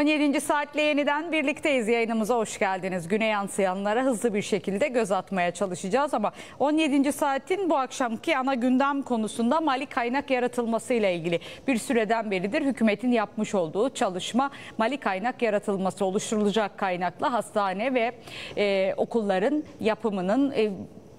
17. saatle yeniden birlikteyiz. Yayınımıza hoş geldiniz. Güne yansıyanlara hızlı bir şekilde göz atmaya çalışacağız ama 17. saatin bu akşamki ana gündem konusunda mali kaynak yaratılması ile ilgili bir süreden beridir hükümetin yapmış olduğu çalışma mali kaynak yaratılması oluşturulacak kaynakla hastane ve e, okulların yapımının e,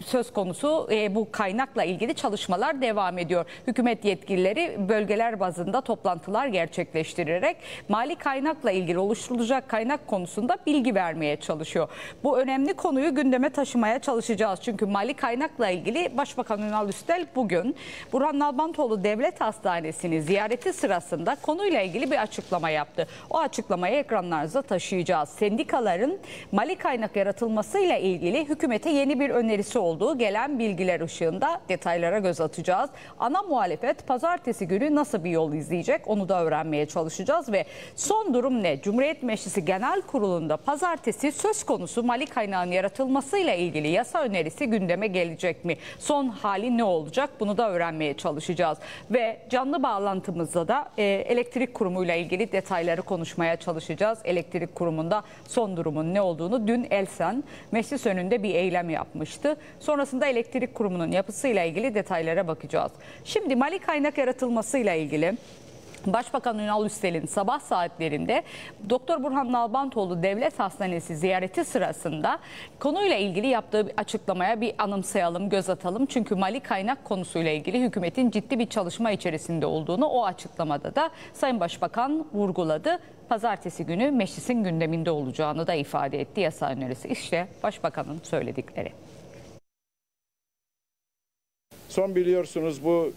söz konusu e, bu kaynakla ilgili çalışmalar devam ediyor. Hükümet yetkilileri bölgeler bazında toplantılar gerçekleştirerek mali kaynakla ilgili oluşturulacak kaynak konusunda bilgi vermeye çalışıyor. Bu önemli konuyu gündeme taşımaya çalışacağız. Çünkü mali kaynakla ilgili Başbakan Ünal Üstel bugün Burhan Nalbantoğlu Devlet Hastanesi'ni ziyareti sırasında konuyla ilgili bir açıklama yaptı. O açıklamayı ekranlarınıza taşıyacağız. Sendikaların mali kaynak yaratılmasıyla ilgili hükümete yeni bir önerisi oldu olduğu gelen bilgiler ışığında detaylara göz atacağız. Ana muhalefet pazartesi günü nasıl bir yol izleyecek onu da öğrenmeye çalışacağız ve son durum ne? Cumhuriyet Meclisi Genel Kurulu'nda pazartesi söz konusu mali kaynağın yaratılmasıyla ilgili yasa önerisi gündeme gelecek mi? Son hali ne olacak? Bunu da öğrenmeye çalışacağız. Ve canlı bağlantımızda da e, elektrik kurumuyla ilgili detayları konuşmaya çalışacağız. Elektrik kurumunda son durumun ne olduğunu dün Elsen meclis önünde bir eylem yapmıştı. Sonrasında elektrik kurumunun yapısıyla ilgili detaylara bakacağız. Şimdi mali kaynak yaratılmasıyla ilgili Başbakan Ünal Üstel'in sabah saatlerinde Doktor Burhan Nalbantoğlu Devlet Hastanesi ziyareti sırasında konuyla ilgili yaptığı bir açıklamaya bir anımsayalım, göz atalım. Çünkü mali kaynak konusuyla ilgili hükümetin ciddi bir çalışma içerisinde olduğunu o açıklamada da Sayın Başbakan vurguladı. Pazartesi günü meclisin gündeminde olacağını da ifade etti yasa önerisi. İşte Başbakanın söyledikleri. Son biliyorsunuz bu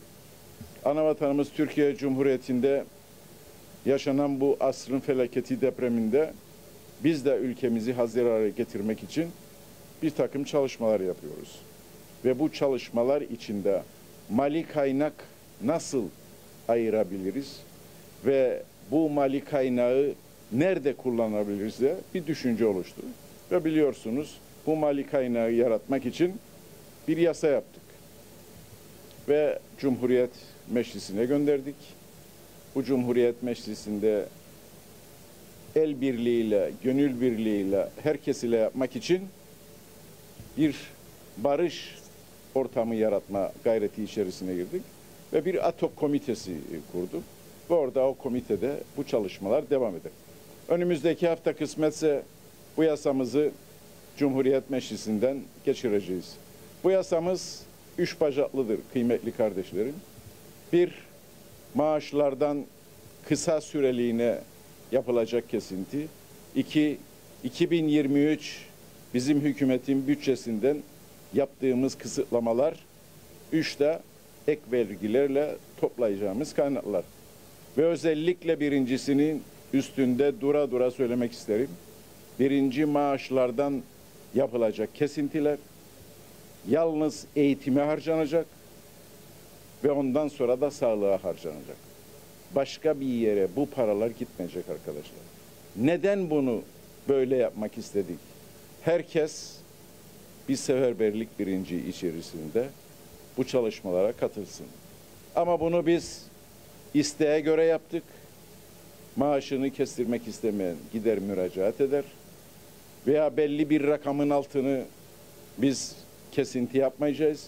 anavatanımız Türkiye Cumhuriyeti'nde yaşanan bu asrın felaketi depreminde biz de ülkemizi hazır hale getirmek için bir takım çalışmalar yapıyoruz. Ve bu çalışmalar içinde mali kaynak nasıl ayırabiliriz ve bu mali kaynağı nerede kullanabiliriz de bir düşünce oluştu. Ve biliyorsunuz bu mali kaynağı yaratmak için bir yasa yaptık ve Cumhuriyet Meclisi'ne gönderdik. Bu Cumhuriyet Meclisi'nde el birliğiyle, gönül birliğiyle, herkes ile yapmak için bir barış ortamı yaratma gayreti içerisine girdik. Ve bir ATOK komitesi kurduk. Ve orada o komitede bu çalışmalar devam eder. Önümüzdeki hafta kısmetse bu yasamızı Cumhuriyet Meclisi'nden geçireceğiz. Bu yasamız üç bacaklıdır kıymetli kardeşlerim. Bir, maaşlardan kısa süreliğine yapılacak kesinti. İki, 2023 bizim hükümetin bütçesinden yaptığımız kısıtlamalar. Üç de ek vergilerle toplayacağımız kaynaklar. Ve özellikle birincisinin üstünde dura dura söylemek isterim. Birinci maaşlardan yapılacak kesintiler yalnız eğitime harcanacak ve ondan sonra da sağlığa harcanacak. Başka bir yere bu paralar gitmeyecek arkadaşlar. Neden bunu böyle yapmak istedik? Herkes bir seferberlik birinci içerisinde bu çalışmalara katılsın. Ama bunu biz isteğe göre yaptık. Maaşını kestirmek istemeyen gider müracaat eder. Veya belli bir rakamın altını biz kesinti yapmayacağız.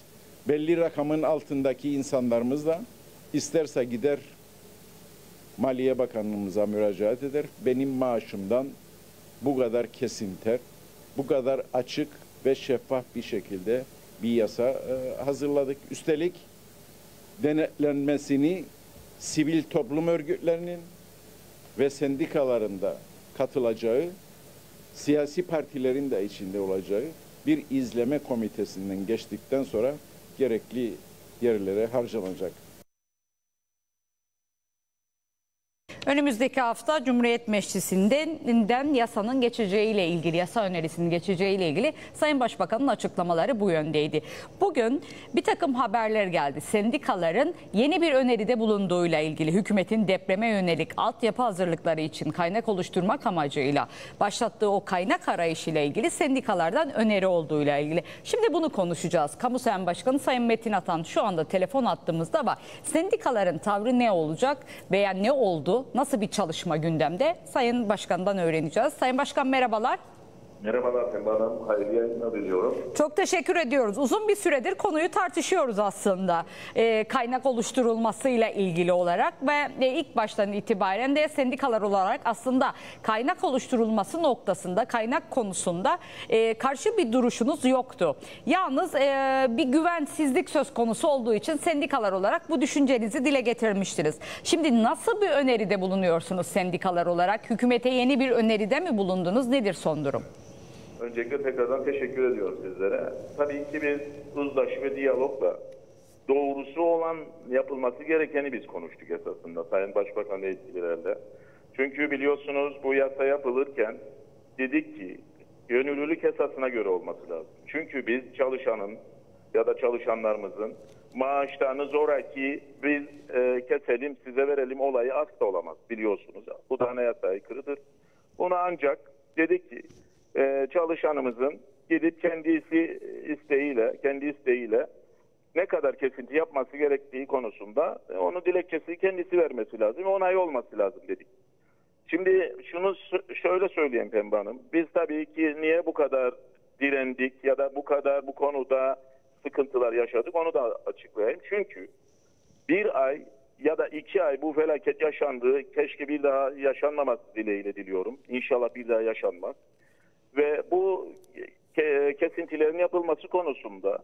Belli rakamın altındaki insanlarımız da isterse gider Maliye Bakanlığımıza müracaat eder. Benim maaşımdan bu kadar kesinter, bu kadar açık ve şeffaf bir şekilde bir yasa e, hazırladık. Üstelik denetlenmesini sivil toplum örgütlerinin ve sendikalarında katılacağı, siyasi partilerin de içinde olacağı bir izleme komitesinden geçtikten sonra gerekli yerlere harcanacak. Önümüzdeki hafta Cumhuriyet Meclisi'nden yasanın geçeceğiyle ilgili, yasa önerisinin geçeceğiyle ilgili Sayın Başbakan'ın açıklamaları bu yöndeydi. Bugün bir takım haberler geldi. Sendikaların yeni bir öneride bulunduğuyla ilgili hükümetin depreme yönelik altyapı hazırlıkları için kaynak oluşturmak amacıyla başlattığı o kaynak arayışıyla ilgili sendikalardan öneri olduğuyla ilgili. Şimdi bunu konuşacağız. Kamu Sen Başkanı Sayın Metin Atan şu anda telefon attığımızda var. Sendikaların tavrı ne olacak veya ne oldu? Nasıl bir çalışma gündemde? Sayın Başkan'dan öğreneceğiz. Sayın Başkan merhabalar. Merhabalar Pembe Hanım. Hayırlı yayınlar diliyorum. Çok teşekkür ediyoruz. Uzun bir süredir konuyu tartışıyoruz aslında. Ee, kaynak oluşturulmasıyla ilgili olarak ve e, ilk baştan itibaren de sendikalar olarak aslında kaynak oluşturulması noktasında, kaynak konusunda e, karşı bir duruşunuz yoktu. Yalnız e, bir güvensizlik söz konusu olduğu için sendikalar olarak bu düşüncenizi dile getirmiştiniz. Şimdi nasıl bir öneride bulunuyorsunuz sendikalar olarak? Hükümete yeni bir öneride mi bulundunuz? Nedir son durum? Öncelikle tekrardan teşekkür ediyorum sizlere. Tabii ki biz uzlaşı ve diyalogla doğrusu olan yapılması gerekeni biz konuştuk esasında Sayın Başbakan ve yetkililerle. Çünkü biliyorsunuz bu yasa yapılırken dedik ki gönüllülük esasına göre olması lazım. Çünkü biz çalışanın ya da çalışanlarımızın maaşlarını zoraki biz e, keselim size verelim olayı asla olamaz biliyorsunuz. Bu da anayasa aykırıdır. Bunu ancak dedik ki e, çalışanımızın gidip kendisi isteğiyle, kendi isteğiyle ne kadar kesinti yapması gerektiği konusunda e, onu dilekçesi kendisi vermesi lazım, onay olması lazım dedik. Şimdi şunu şöyle söyleyeyim Pembe Hanım. Biz tabii ki niye bu kadar direndik ya da bu kadar bu konuda sıkıntılar yaşadık onu da açıklayayım. Çünkü bir ay ya da iki ay bu felaket yaşandığı keşke bir daha yaşanmaması dileğiyle diliyorum. İnşallah bir daha yaşanmaz ve bu ke- kesintilerin yapılması konusunda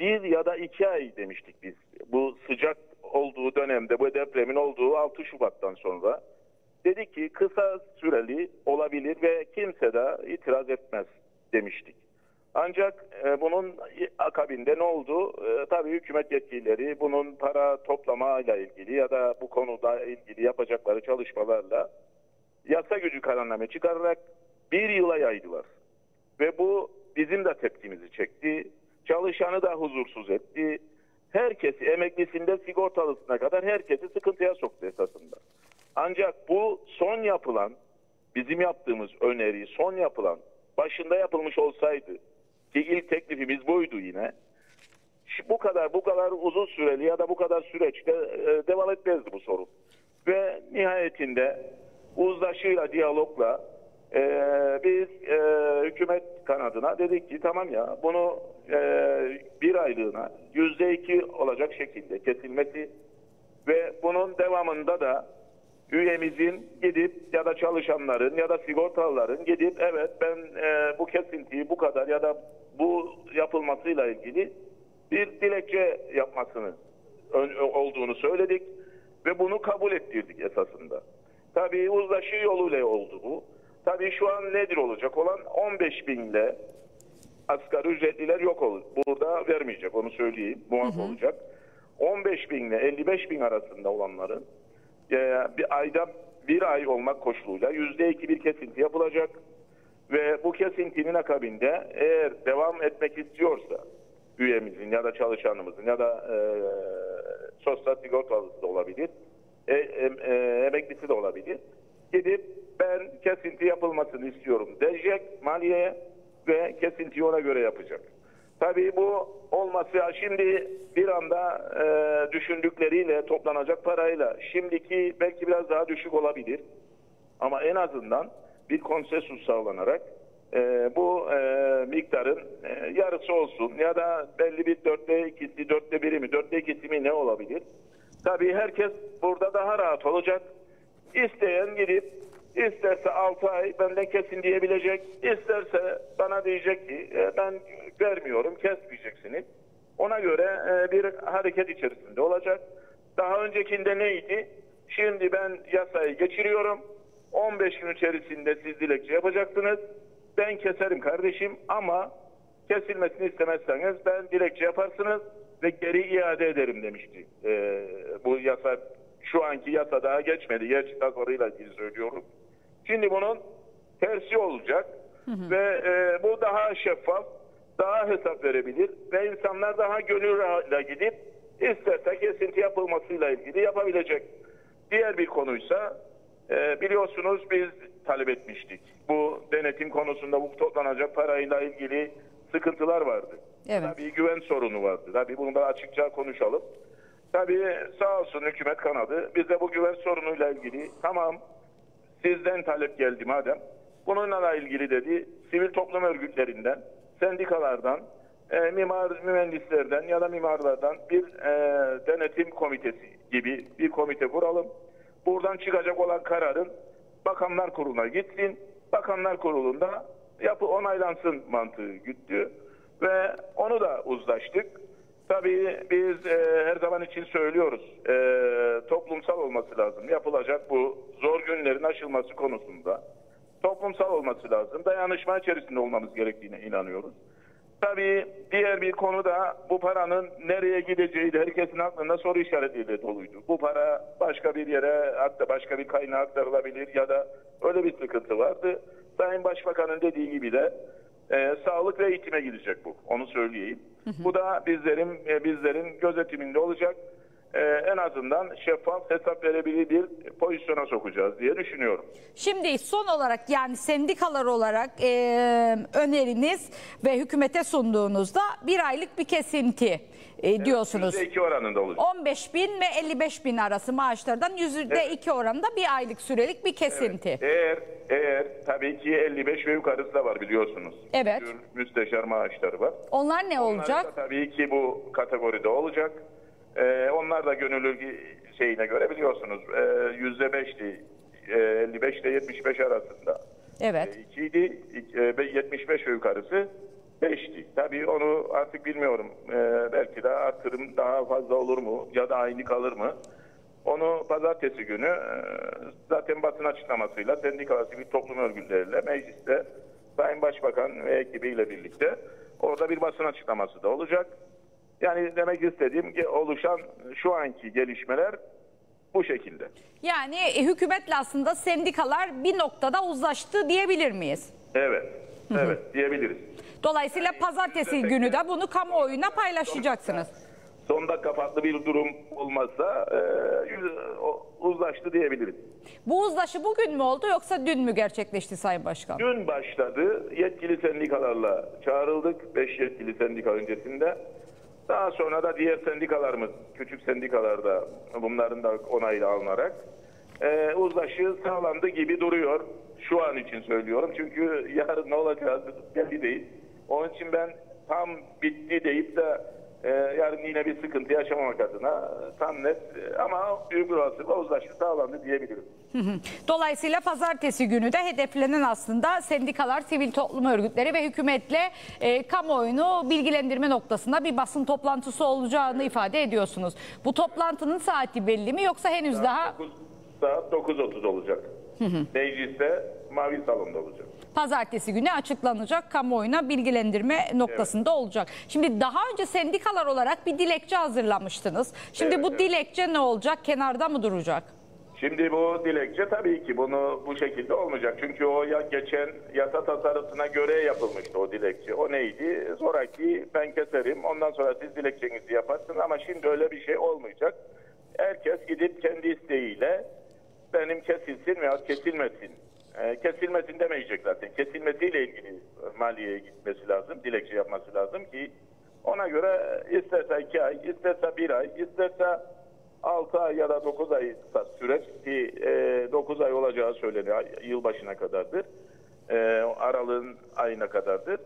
bir ya da iki ay demiştik biz. Bu sıcak olduğu dönemde bu depremin olduğu 6 Şubat'tan sonra dedik ki kısa süreli olabilir ve kimse de itiraz etmez demiştik. Ancak e, bunun akabinde ne oldu? E, tabii hükümet yetkilileri bunun para toplamayla ilgili ya da bu konuda ilgili yapacakları çalışmalarla yasa gücü kararname çıkararak bir yıla yaydılar. Ve bu bizim de tepkimizi çekti. Çalışanı da huzursuz etti. Herkesi emeklisinden sigortalısına kadar herkesi sıkıntıya soktu esasında. Ancak bu son yapılan, bizim yaptığımız öneri son yapılan, başında yapılmış olsaydı ki ilk teklifimiz buydu yine. Bu kadar bu kadar uzun süreli ya da bu kadar süreçte e, devam etmezdi bu sorun. Ve nihayetinde uzlaşıyla, diyalogla e, biz e, hükümet kanadına dedik ki tamam ya bunu e, bir aylığına yüzde iki olacak şekilde kesilmesi ve bunun devamında da üyemizin gidip ya da çalışanların ya da sigortalıların gidip evet ben e, bu kesintiyi bu kadar ya da bu yapılmasıyla ilgili bir dilekçe yapmasını ön- olduğunu söyledik ve bunu kabul ettirdik esasında. Tabii uzlaşı yoluyla oldu bu. Tabii şu an nedir olacak olan 15 binle asgari ücretliler yok olur. Burada vermeyecek onu söyleyeyim. Muaf olacak. 15 bin ile 55 bin arasında olanların e, bir ayda bir ay olmak koşuluyla yüzde iki bir kesinti yapılacak. Ve bu kesintinin akabinde eğer devam etmek istiyorsa üyemizin ya da çalışanımızın ya da e, sosyal sigortalısı da olabilir, e, e, e, emeklisi de olabilir. Gidip ben kesinti yapılmasını istiyorum diyecek maliyeye ve kesintiyi ona göre yapacak. Tabii bu olması şimdi bir anda e, düşündükleriyle toplanacak parayla şimdiki belki biraz daha düşük olabilir. Ama en azından bir konsensus sağlanarak e, bu e, miktarın e, yarısı olsun ya da belli bir dörtte ikisi, dörtte biri mi, dörtte ikisi mi ne olabilir? Tabii herkes burada daha rahat olacak. İsteyen gidip isterse 6 ay benden kesin diyebilecek. isterse bana diyecek ki e, ben vermiyorum kesmeyeceksiniz. Ona göre e, bir hareket içerisinde olacak. Daha öncekinde neydi? Şimdi ben yasayı geçiriyorum. 15 gün içerisinde siz dilekçe yapacaksınız. Ben keserim kardeşim ama kesilmesini istemezseniz ben dilekçe yaparsınız ve geri iade ederim demişti. Ee, bu yasa şu anki yasa daha geçmedi. Gerçi soruyla ilgili söylüyorum. Şimdi bunun tersi olacak ve e, bu daha şeffaf, daha hesap verebilir ve insanlar daha gönül rahatlığıyla gidip isterse kesinti yapılmasıyla ilgili yapabilecek. Diğer bir konuysa e, biliyorsunuz biz talep etmiştik. Bu denetim konusunda bu toplanacak parayla ilgili sıkıntılar vardı. Evet. Tabii güven sorunu vardı. Tabii bunu da açıkça konuşalım. Tabii sağ olsun hükümet kanadı. Bize bu güven sorunuyla ilgili tamam sizden talep geldi madem. Bununla ilgili dedi sivil toplum örgütlerinden, sendikalardan, e, mimar mühendislerden ya da mimarlardan bir e, denetim komitesi gibi bir komite kuralım. Buradan çıkacak olan kararın Bakanlar Kurulu'na gitsin. Bakanlar Kurulu'nda yapı onaylansın mantığı güttü ve onu da uzlaştık. Tabii biz e, her zaman için söylüyoruz. E, toplumsal olması lazım. Yapılacak bu zor günlerin aşılması konusunda. Toplumsal olması lazım. Dayanışma içerisinde olmamız gerektiğine inanıyoruz. Tabii diğer bir konu da bu paranın nereye gideceği de herkesin aklında soru işaretiyle doluydu. Bu para başka bir yere hatta başka bir kaynağa aktarılabilir ya da öyle bir sıkıntı vardı. Sayın Başbakan'ın dediği gibi de e, sağlık ve eğitime gidecek bu. Onu söyleyeyim. Bu da bizlerin e, bizlerin gözetiminde olacak. E, en azından şeffaf hesap verebilir bir pozisyona sokacağız diye düşünüyorum. Şimdi son olarak yani sendikalar olarak e, öneriniz ve hükümete sunduğunuzda bir aylık bir kesinti e, diyorsunuz. %2 oranında olacak. 15 bin ve 55 bin arası maaşlardan %2 oranında bir aylık sürelik bir kesinti. Eğer eğer tabii ki 55 ve yukarısı da var biliyorsunuz. Evet. Müsteşar maaşları var. Onlar ne Onlar olacak? tabii ki bu kategoride olacak. Ee, onlar da gönüllü şeyine göre biliyorsunuz ee, yüzde beşti. Ee, 55 ile 75 arasında. Evet. 2 idi. e, ve 75 ve yukarısı 5'ti. Tabii onu artık bilmiyorum. Ee, belki de artırım daha fazla olur mu ya da aynı kalır mı? Onu pazartesi günü e, zaten basın açıklamasıyla sendika sivil toplum örgütleriyle mecliste Sayın Başbakan ve ekibiyle birlikte orada bir basın açıklaması da olacak. Yani demek istediğim ki oluşan şu anki gelişmeler bu şekilde. Yani e, hükümetle aslında sendikalar bir noktada uzlaştı diyebilir miyiz? Evet, evet diyebiliriz. Dolayısıyla pazartesi günü de bunu kamuoyuna paylaşacaksınız. Son dakika farklı bir durum olmazsa e, uzlaştı diyebiliriz. Bu uzlaşı bugün mü oldu yoksa dün mü gerçekleşti Sayın Başkan? Dün başladı. Yetkili sendikalarla çağrıldık. 5 yetkili sendika öncesinde. Daha sonra da diğer sendikalarımız, küçük sendikalarda bunların da onayla alınarak e, uzlaşı sağlandı gibi duruyor. Şu an için söylüyorum. Çünkü yarın ne olacağı belli değil. Onun için ben tam bitti deyip de e, yarın yine bir sıkıntı yaşamamak adına tam net e, ama büyük olasılıkla uzlaşı sağlandı diyebilirim. Dolayısıyla pazartesi günü de hedeflenen aslında sendikalar, sivil toplum örgütleri ve hükümetle e, kamuoyunu bilgilendirme noktasında bir basın toplantısı olacağını ifade ediyorsunuz. Bu toplantının saati belli mi yoksa henüz daha 9, saat 9.30 olacak. Mecliste Mavi Salon'da olacak. Pazartesi günü açıklanacak kamuoyuna bilgilendirme noktasında olacak. Şimdi daha önce sendikalar olarak bir dilekçe hazırlamıştınız. Şimdi Evet, bu evet. dilekçe ne olacak? Kenarda mı duracak? Şimdi bu dilekçe tabii ki bunu bu şekilde olmayacak. Çünkü o ya geçen yasa tasarısına göre yapılmıştı o dilekçe. O neydi? Zoraki ben keserim. Ondan sonra siz dilekçenizi yaparsınız ama şimdi öyle bir şey olmayacak. Herkes gidip kendi isteğiyle benim kesilsin veya kesilmesin. Ee, kesilmesin demeyecek zaten. Kesilmesiyle ilgili maliyeye gitmesi lazım. Dilekçe yapması lazım ki ona göre isterse iki ay, isterse bir ay, isterse 6 ay ya da 9 ay süreç ki e, 9 ay olacağı söyleniyor. Yılbaşına kadardır. E, aralığın ayına kadardır.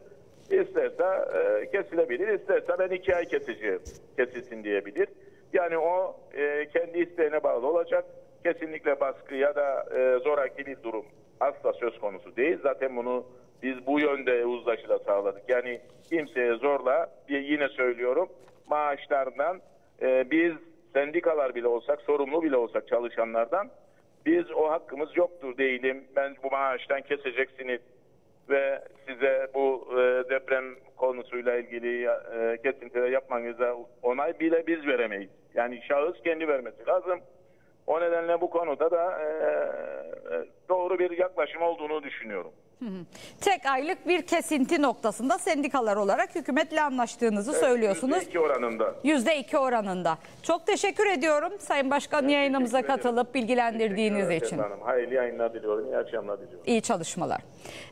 İsterse e, kesilebilir, isterse ben 2 ay keseceğim, kesilsin diyebilir. Yani o e, kendi isteğine bağlı olacak. Kesinlikle baskı ya da e, zoraki bir durum asla söz konusu değil. Zaten bunu biz bu yönde uzlaşıyla sağladık. Yani kimseye zorla bir yine söylüyorum maaşlardan e, biz sendikalar bile olsak, sorumlu bile olsak çalışanlardan biz o hakkımız yoktur değilim. Ben bu maaştan keseceksiniz ve size bu e, deprem konusuyla ilgili e, kesintiler yapmanıza onay bile biz veremeyiz. Yani şahıs kendi vermesi lazım. O nedenle bu konuda da e, doğru bir yaklaşım olduğunu düşünüyorum. Tek aylık bir kesinti noktasında sendikalar olarak hükümetle anlaştığınızı söylüyorsunuz. %2 oranında. %2 oranında. Çok teşekkür ediyorum Sayın Başkan yayınımıza teşekkür ederim. katılıp bilgilendirdiğiniz için. Hanım. Hayırlı yayınlar diliyorum. İyi akşamlar diliyorum. İyi çalışmalar.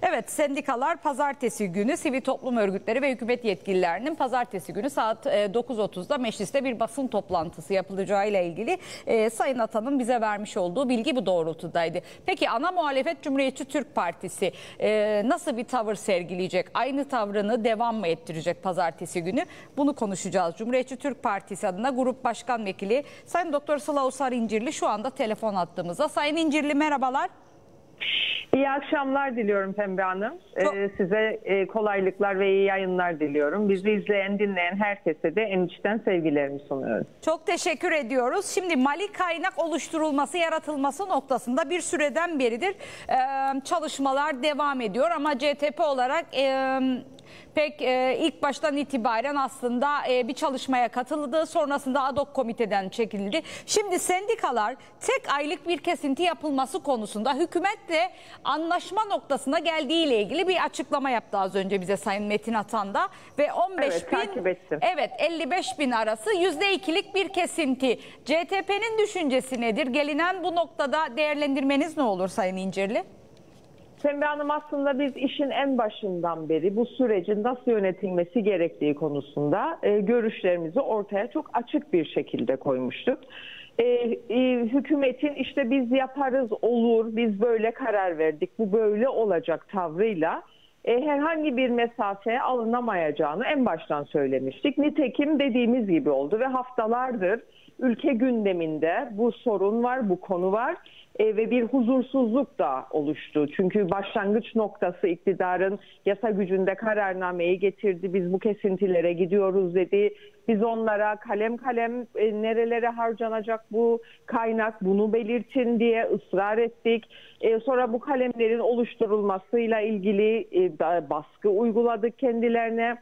Evet sendikalar pazartesi günü sivil toplum örgütleri ve hükümet yetkililerinin pazartesi günü saat e, 9.30'da mecliste bir basın toplantısı yapılacağı ile ilgili e, Sayın Atan'ın bize vermiş olduğu bilgi bu doğrultudaydı. Peki ana muhalefet Cumhuriyetçi Türk Partisi e, nasıl bir tavır sergileyecek? Aynı tavrını devam mı ettirecek pazartesi günü? Bunu konuşacağız. Cumhuriyetçi Türk Partisi adına Grup Başkan Vekili Sayın Doktor Sıla İncirli şu anda telefon attığımızda. Sayın İncirli merhabalar. İyi akşamlar diliyorum Pembe Hanım. Ee, size e, kolaylıklar ve iyi yayınlar diliyorum. Bizi izleyen, dinleyen herkese de en içten sevgilerimi sunuyorum. Çok teşekkür ediyoruz. Şimdi mali kaynak oluşturulması, yaratılması noktasında bir süreden beridir e, çalışmalar devam ediyor. Ama CTP olarak e, pek e, ilk baştan itibaren aslında e, bir çalışmaya katıldı. Sonrasında ad hoc komiteden çekildi. Şimdi sendikalar tek aylık bir kesinti yapılması konusunda hükümetle anlaşma noktasına geldiğiyle ilgili bir açıklama yaptı az önce bize Sayın Metin Atan da ve 15 Evet, bin takip ettim. Evet 55 bin arası %2'lik bir kesinti. CTP'nin düşüncesi nedir? Gelinen bu noktada değerlendirmeniz ne olur Sayın İncirli? Pembe Hanım aslında biz işin en başından beri bu sürecin nasıl yönetilmesi gerektiği konusunda e, görüşlerimizi ortaya çok açık bir şekilde koymuştuk. E, e, hükümetin işte biz yaparız olur, biz böyle karar verdik, bu böyle olacak tavrıyla e, herhangi bir mesafe alınamayacağını en baştan söylemiştik. Nitekim dediğimiz gibi oldu ve haftalardır ülke gündeminde bu sorun var, bu konu var e, ve bir huzursuzluk da oluştu. Çünkü başlangıç noktası iktidarın yasa gücünde kararnameyi getirdi. Biz bu kesintilere gidiyoruz dedi. Biz onlara kalem kalem e, nerelere harcanacak bu kaynak bunu belirtin diye ısrar ettik. E, sonra bu kalemlerin oluşturulmasıyla ilgili e, baskı uyguladık kendilerine.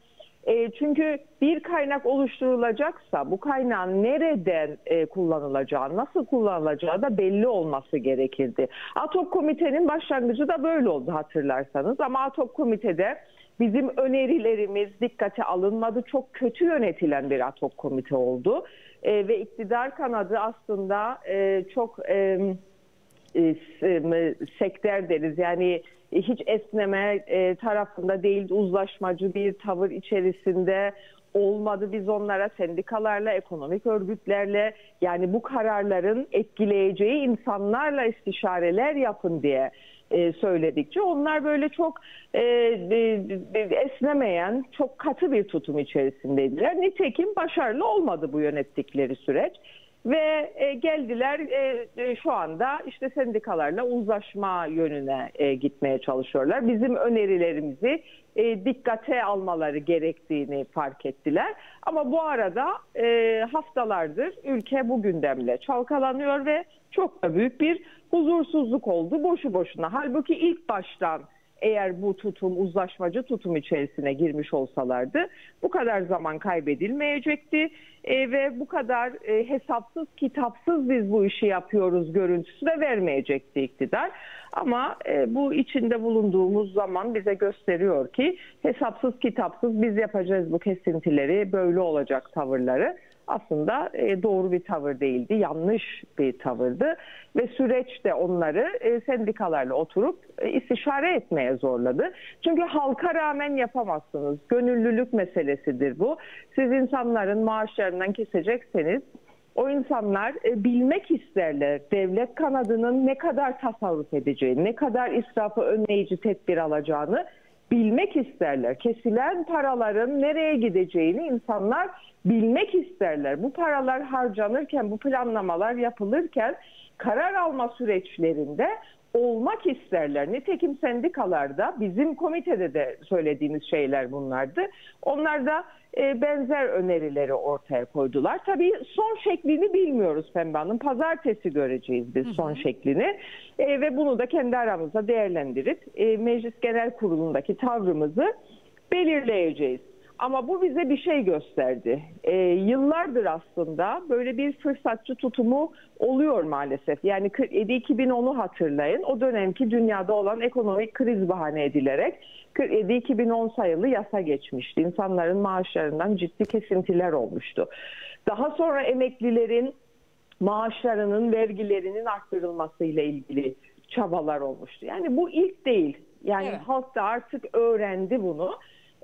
E, çünkü bir kaynak oluşturulacaksa bu kaynağın nereden e, kullanılacağı, nasıl kullanılacağı da belli olması gerekirdi. Atok komitenin başlangıcı da böyle oldu hatırlarsanız ama Atok komitede bizim önerilerimiz dikkate alınmadı. Çok kötü yönetilen bir Atok komite oldu E, ve iktidar kanadı aslında e, çok... E, e, s- sektör deriz. Yani hiç esneme e, tarafında değil, uzlaşmacı bir tavır içerisinde olmadı. Biz onlara sendikalarla, ekonomik örgütlerle yani bu kararların etkileyeceği insanlarla istişareler yapın diye e, söyledikçe onlar böyle çok e, esnemeyen, çok katı bir tutum içerisindeydiler. Nitekim başarılı olmadı bu yönettikleri süreç. Ve e, geldiler e, e, şu anda işte sendikalarla uzlaşma yönüne e, gitmeye çalışıyorlar. Bizim önerilerimizi e, dikkate almaları gerektiğini fark ettiler. Ama bu arada e, haftalardır ülke bu gündemle çalkalanıyor ve çok da büyük bir huzursuzluk oldu boşu boşuna. Halbuki ilk baştan eğer bu tutum uzlaşmacı tutum içerisine girmiş olsalardı bu kadar zaman kaybedilmeyecekti E, ve bu kadar e, hesapsız kitapsız biz bu işi yapıyoruz görüntüsü de vermeyecekti iktidar. Ama e, bu içinde bulunduğumuz zaman bize gösteriyor ki hesapsız kitapsız biz yapacağız bu kesintileri böyle olacak tavırları aslında e, doğru bir tavır değildi, yanlış bir tavırdı ve süreç de onları e, sendikalarla oturup e, istişare etmeye zorladı. Çünkü halka rağmen yapamazsınız. Gönüllülük meselesidir bu. Siz insanların maaşlarından kesecekseniz o insanlar bilmek isterler devlet kanadının ne kadar tasarruf edeceğini, ne kadar israfı önleyici tedbir alacağını bilmek isterler. Kesilen paraların nereye gideceğini insanlar bilmek isterler. Bu paralar harcanırken, bu planlamalar yapılırken karar alma süreçlerinde olmak isterler. Nitekim sendikalarda bizim komitede de söylediğimiz şeyler bunlardı. Onlar da e, benzer önerileri ortaya koydular. Tabii son şeklini bilmiyoruz Pembe Hanım. Pazartesi göreceğiz biz son şeklini. E, ve bunu da kendi aramızda değerlendirip e, Meclis Genel Kurulu'ndaki tavrımızı belirleyeceğiz. Ama bu bize bir şey gösterdi. Ee, yıllardır aslında böyle bir fırsatçı tutumu oluyor maalesef. Yani 47-2010'u hatırlayın. O dönemki dünyada olan ekonomik kriz bahane edilerek 47-2010 sayılı yasa geçmişti. İnsanların maaşlarından ciddi kesintiler olmuştu. Daha sonra emeklilerin maaşlarının, vergilerinin arttırılması ile ilgili çabalar olmuştu. Yani bu ilk değil. Yani Evet. halk da artık öğrendi bunu.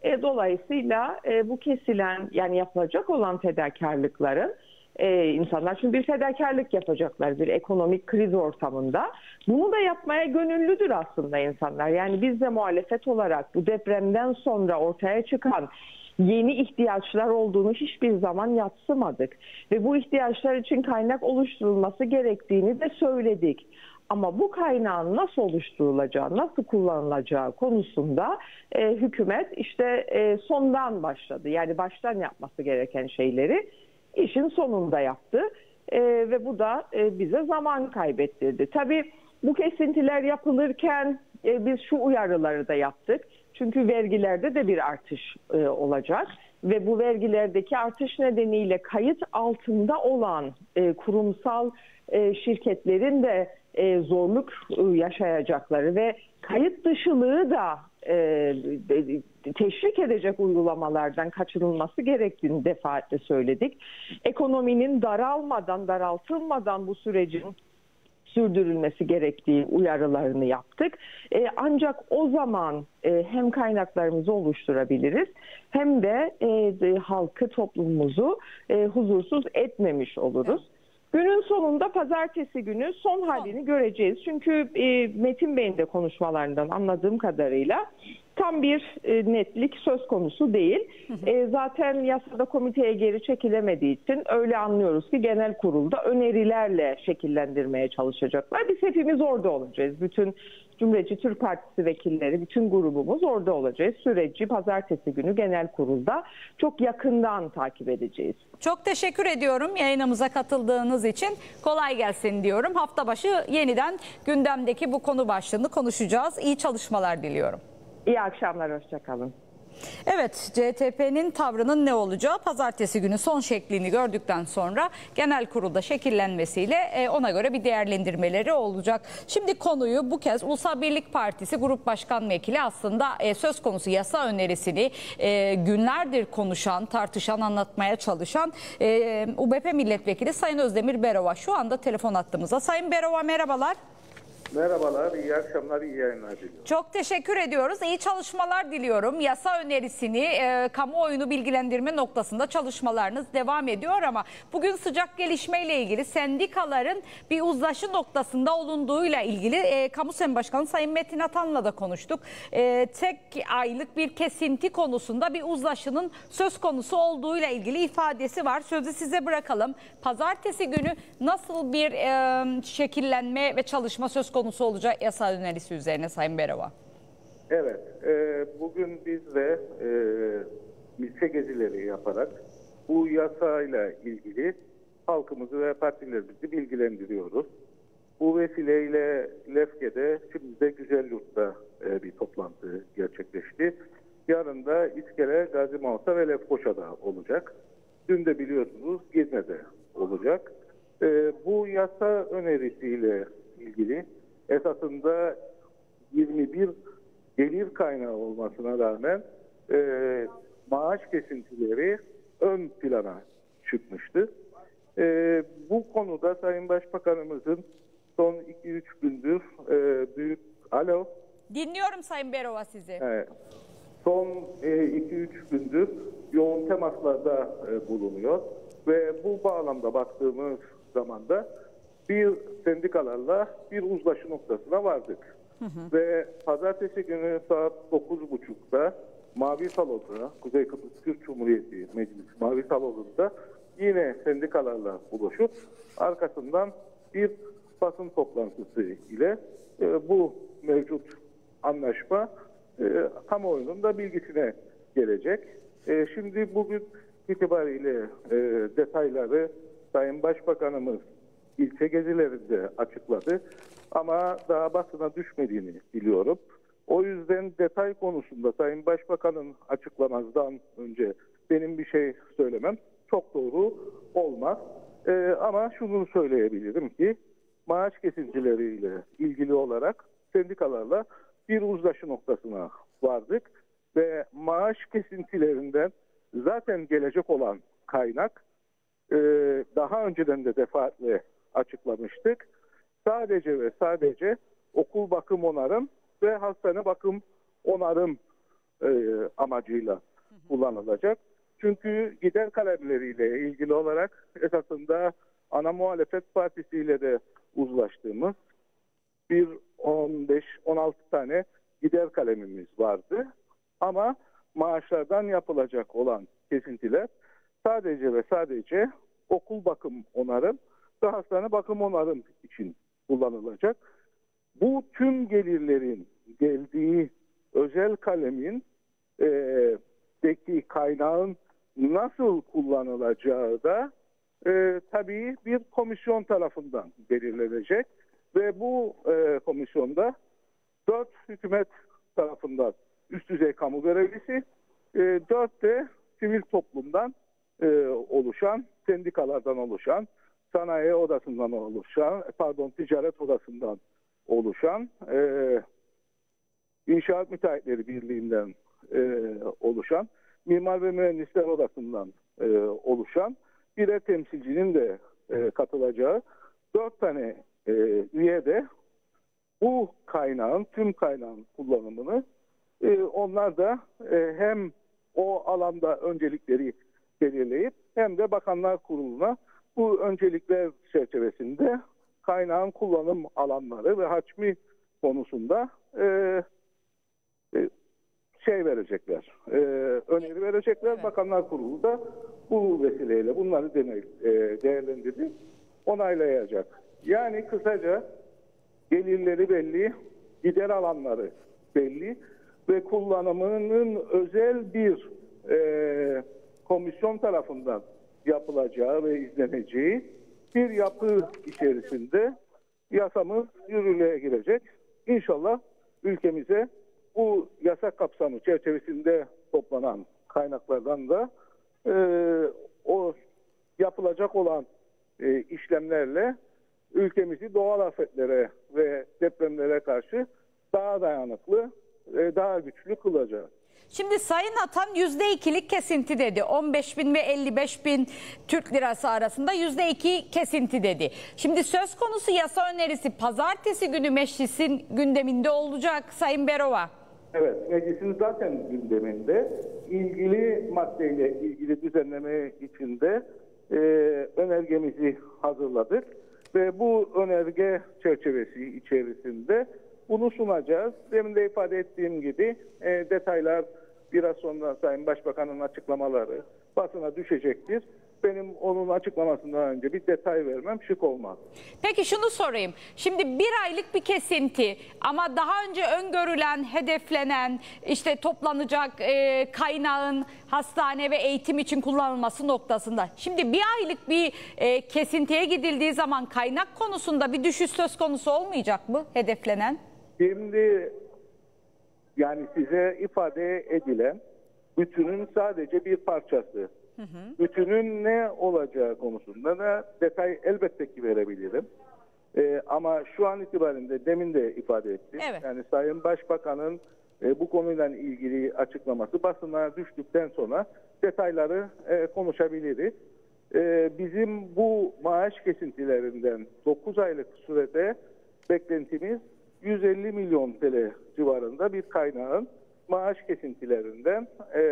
E, dolayısıyla e, bu kesilen yani yapılacak olan fedakarlıkların e, insanlar şimdi bir fedakarlık yapacaklar bir ekonomik kriz ortamında. Bunu da yapmaya gönüllüdür aslında insanlar. Yani biz de muhalefet olarak bu depremden sonra ortaya çıkan yeni ihtiyaçlar olduğunu hiçbir zaman yatsımadık. Ve bu ihtiyaçlar için kaynak oluşturulması gerektiğini de söyledik. Ama bu kaynağın nasıl oluşturulacağı, nasıl kullanılacağı konusunda e, hükümet işte e, sondan başladı. Yani baştan yapması gereken şeyleri işin sonunda yaptı. E, ve bu da e, bize zaman kaybettirdi. Tabii bu kesintiler yapılırken e, biz şu uyarıları da yaptık. Çünkü vergilerde de bir artış e, olacak ve bu vergilerdeki artış nedeniyle kayıt altında olan e, kurumsal e, şirketlerin de e, zorluk e, yaşayacakları ve kayıt dışılığı da e, e, teşvik edecek uygulamalardan kaçınılması gerektiğini defaatle söyledik. Ekonominin daralmadan, daraltılmadan bu sürecin sürdürülmesi gerektiği uyarılarını yaptık. E, ancak o zaman e, hem kaynaklarımızı oluşturabiliriz hem de, e, de halkı toplumumuzu e, huzursuz etmemiş oluruz. Günün sonunda pazartesi günü son halini göreceğiz. Çünkü e, Metin Bey'in de konuşmalarından anladığım kadarıyla tam bir e, netlik söz konusu değil. E, zaten yasada komiteye geri çekilemediği için öyle anlıyoruz ki genel kurulda önerilerle şekillendirmeye çalışacaklar. Biz hepimiz orada olacağız. Bütün Cumhuriyetçi Türk Partisi vekilleri, bütün grubumuz orada olacağız. Süreci pazartesi günü genel kurulda çok yakından takip edeceğiz. Çok teşekkür ediyorum yayınımıza katıldığınız için. Kolay gelsin diyorum. Hafta başı yeniden gündemdeki bu konu başlığını konuşacağız. İyi çalışmalar diliyorum. İyi akşamlar, hoşçakalın. Evet, CTP'nin tavrının ne olacağı pazartesi günü son şeklini gördükten sonra genel kurulda şekillenmesiyle e, ona göre bir değerlendirmeleri olacak. Şimdi konuyu bu kez Ulusal Birlik Partisi Grup Başkan Vekili aslında e, söz konusu yasa önerisini e, günlerdir konuşan, tartışan, anlatmaya çalışan UBP Milletvekili Sayın Özdemir Berova şu anda telefon attığımızda. Sayın Berova merhabalar. Merhabalar, iyi akşamlar, iyi yayınlar diliyorum. Çok teşekkür ediyoruz. İyi çalışmalar diliyorum. Yasa önerisini e, kamuoyunu bilgilendirme noktasında çalışmalarınız devam ediyor ama bugün sıcak gelişmeyle ilgili sendikaların bir uzlaşı noktasında olunduğuyla ilgili e, Kamu Sen Başkanı Sayın Metin Atan'la da konuştuk. E, tek aylık bir kesinti konusunda bir uzlaşının söz konusu olduğuyla ilgili ifadesi var. Sözü size bırakalım. Pazartesi günü nasıl bir e, şekillenme ve çalışma söz konusu olacak yasa önerisi üzerine Sayın Berova? Evet, e, bugün biz de e, ilçe gezileri yaparak bu yasayla ilgili halkımızı ve partilerimizi bilgilendiriyoruz. Bu vesileyle Lefke'de, şimdi de Güzelyurt'ta e, bir toplantı gerçekleşti. Yarın da İskele, Gazi Mausa ve Lefkoşa'da olacak. Dün de biliyorsunuz Gizne'de olacak. E, bu yasa önerisiyle ilgili esasında 21 gelir kaynağı olmasına rağmen e, maaş kesintileri ön plana çıkmıştı. E, bu konuda Sayın Başbakanımızın son 2-3 gündür e, büyük alo Dinliyorum Sayın Berova sizi. e, son 2-3 gündür yoğun temaslarda e, bulunuyor ve bu bağlamda baktığımız zaman da bir sendikalarla bir uzlaşı noktasına vardık. Ve pazartesi günü saat 9.30'da Mavi Salo'da, Kuzey Kıbrıs Türk Cumhuriyeti Meclisi Mavi Salo'da yine sendikalarla buluşup arkasından bir basın toplantısı ile e, bu mevcut anlaşma e, kamuoyunun da bilgisine gelecek. E, şimdi bugün itibariyle e, detayları Sayın Başbakanımız ilçe gezilerinde açıkladı. Ama daha basına düşmediğini biliyorum. O yüzden detay konusunda Sayın Başbakan'ın açıklamasından önce benim bir şey söylemem çok doğru olmaz. Ee, ama şunu söyleyebilirim ki maaş kesintileriyle ilgili olarak sendikalarla bir uzlaşı noktasına vardık ve maaş kesintilerinden zaten gelecek olan kaynak e, daha önceden de defaatle açıklamıştık. Sadece ve sadece okul bakım onarım ve hastane bakım onarım e, amacıyla kullanılacak. Çünkü gider kalemleriyle ilgili olarak esasında ana muhalefet partisiyle de uzlaştığımız bir 15-16 tane gider kalemimiz vardı. Ama maaşlardan yapılacak olan kesintiler sadece ve sadece okul bakım onarım ve hastane bakım onarım için kullanılacak. Bu tüm gelirlerin geldiği özel kalemin e, deki kaynağın nasıl kullanılacağı da e, tabii bir komisyon tarafından belirlenecek ve bu e, komisyonda dört hükümet tarafından üst düzey kamu görevlisi, e, dört de sivil toplumdan e, oluşan, sendikalardan oluşan, sanayi odasından oluşan, pardon ticaret odasından oluşan, e, İnşaat Müteahhitleri Birliği'nden e, oluşan, Mimar ve Mühendisler Odası'ndan e, oluşan birer temsilcinin de e, katılacağı dört tane e, üye de bu kaynağın, tüm kaynağın kullanımını e, onlar da e, hem o alanda öncelikleri belirleyip hem de Bakanlar Kurulu'na bu öncelikler çerçevesinde kaynağın kullanım alanları ve hacmi konusunda e, e, şey verecekler, e, öneri verecekler. Evet. Bakanlar Kurulu da bu vesileyle bunları deney, e, değerlendirip onaylayacak. Yani kısaca gelirleri belli, gider alanları belli ve kullanımının özel bir e, komisyon tarafından yapılacağı ve izleneceği bir yapı içerisinde yasamız yürürlüğe girecek. İnşallah ülkemize bu yasak kapsamı çerçevesinde toplanan kaynaklardan da e, o yapılacak olan e, işlemlerle ülkemizi doğal afetlere ve depremlere karşı daha dayanıklı, e, daha güçlü kılacağız. Şimdi Sayın Atan %2'lik kesinti dedi. 15 bin ve 55 bin Türk lirası arasında %2 kesinti dedi. Şimdi söz konusu yasa önerisi pazartesi günü meclisin gündeminde olacak Sayın Berova. Evet, meclisin zaten gündeminde ilgili maddeyle ilgili düzenleme içinde e, önergemizi hazırladık ve bu önerge çerçevesi içerisinde bunu sunacağız. Demin de ifade ettiğim gibi e, detaylar biraz sonra Sayın Başbakan'ın açıklamaları basına düşecektir. Benim onun açıklamasından önce bir detay vermem şık olmaz. Peki şunu sorayım. Şimdi bir aylık bir kesinti ama daha önce öngörülen, hedeflenen, işte toplanacak e, kaynağın hastane ve eğitim için kullanılması noktasında. Şimdi bir aylık bir e, kesintiye gidildiği zaman kaynak konusunda bir düşüş söz konusu olmayacak mı hedeflenen? Şimdi yani size ifade edilen bütünün sadece bir parçası. Bütünün ne olacağı konusunda da detay elbette ki verebilirim. Ee, ama şu an itibariyle demin de ifade ettim. Evet. Yani Sayın Başbakan'ın e, bu konuyla ilgili açıklaması basına düştükten sonra detayları e, konuşabiliriz. E, bizim bu maaş kesintilerinden 9 aylık sürede beklentimiz 150 milyon TL civarında bir kaynağın maaş kesintilerinden e,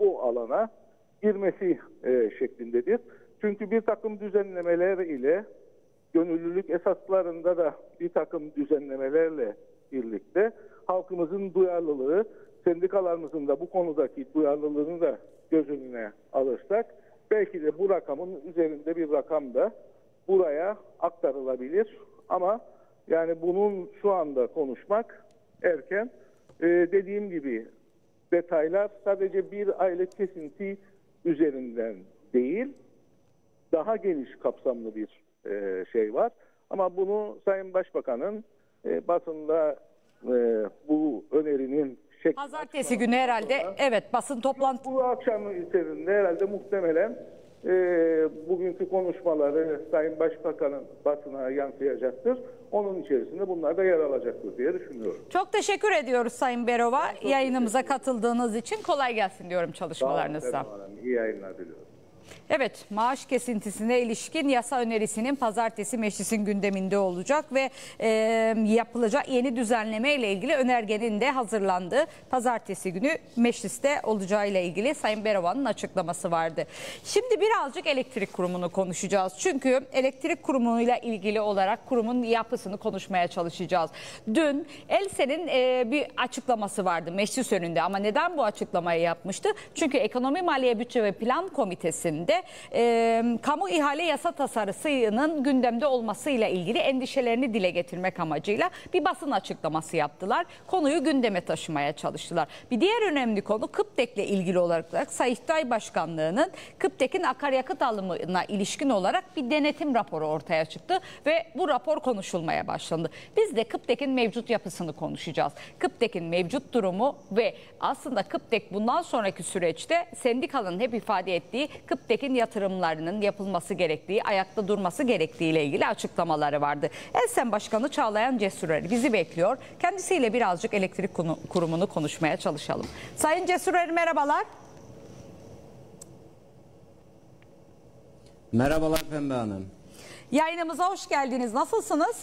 bu alana girmesi e, şeklindedir. Çünkü bir takım düzenlemeler ile gönüllülük esaslarında da bir takım düzenlemelerle birlikte halkımızın duyarlılığı, sendikalarımızın da bu konudaki duyarlılığını da göz önüne alırsak belki de bu rakamın üzerinde bir rakam da buraya aktarılabilir. Ama yani bunun şu anda konuşmak erken. Ee, dediğim gibi detaylar sadece bir aylık kesinti üzerinden değil, daha geniş kapsamlı bir e, şey var. Ama bunu Sayın Başbakan'ın e, basında e, bu önerinin şekli Pazartesi günü herhalde evet basın toplantı bu akşam içerisinde herhalde muhtemelen e, bugünkü konuşmaları Sayın Başbakan'ın basına yansıyacaktır. Onun içerisinde bunlar da yer alacaktır diye düşünüyorum. Çok teşekkür ediyoruz Sayın Berova. Yayınımıza katıldığınız için kolay gelsin diyorum Sağ olun çalışmalarınızda. Ferman Hanım. İyi yayınlar diliyorum. Evet, maaş kesintisine ilişkin yasa önerisinin pazartesi meclisin gündeminde olacak ve e, yapılacak yeni düzenleme ile ilgili önergenin de hazırlandığı pazartesi günü mecliste olacağı ile ilgili Sayın Berova'nın açıklaması vardı. Şimdi birazcık elektrik kurumunu konuşacağız. Çünkü elektrik kurumuyla ilgili olarak kurumun yapısını konuşmaya çalışacağız. Dün Elsen'in e, bir açıklaması vardı meclis önünde ama neden bu açıklamayı yapmıştı? Çünkü Ekonomi Maliye Bütçe ve Plan Komitesi'nde e, kamu ihale yasa tasarısının gündemde olmasıyla ilgili endişelerini dile getirmek amacıyla bir basın açıklaması yaptılar. Konuyu gündeme taşımaya çalıştılar. Bir diğer önemli konu Kıptek'le ilgili olarak Sayıştay Başkanlığı'nın Kıptek'in akaryakıt alımına ilişkin olarak bir denetim raporu ortaya çıktı ve bu rapor konuşulmaya başlandı. Biz de Kıptek'in mevcut yapısını konuşacağız. Kıptek'in mevcut durumu ve aslında Kıptek bundan sonraki süreçte sendikanın hep ifade ettiği Kıptek'in yatırımlarının yapılması gerektiği, ayakta durması gerektiği ile ilgili açıklamaları vardı. Elsen Başkanı Çağlayan Cesurer bizi bekliyor. Kendisiyle birazcık elektrik kurumunu konuşmaya çalışalım. Sayın Cesurer merhabalar. Merhabalar Pembe Hanım. Yayınımıza hoş geldiniz. Nasılsınız?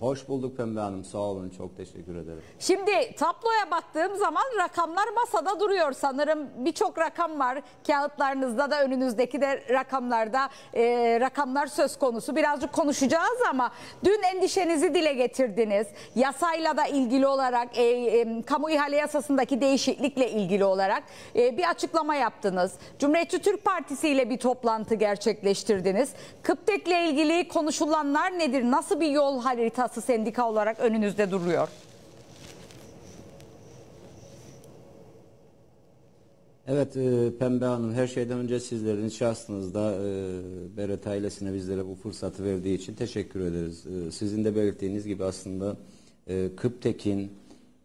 Hoş bulduk Pembe Hanım. Sağ olun. Çok teşekkür ederim. Şimdi tabloya baktığım zaman rakamlar masada duruyor sanırım. Birçok rakam var. Kağıtlarınızda da önünüzdeki de rakamlarda e, rakamlar söz konusu. Birazcık konuşacağız ama dün endişenizi dile getirdiniz. Yasayla da ilgili olarak e, e, kamu ihale yasasındaki değişiklikle ilgili olarak e, bir açıklama yaptınız. Cumhuriyetçi Türk Partisi ile bir toplantı gerçekleştirdiniz. Kıptek'le ilgili konuşulanlar nedir? Nasıl bir yol haritası sendika olarak önünüzde duruyor? Evet e, Pembe Hanım her şeyden önce sizlerin şahsınızda e, Beret ailesine bizlere bu fırsatı verdiği için teşekkür ederiz. E, sizin de belirttiğiniz gibi aslında e, Kıptek'in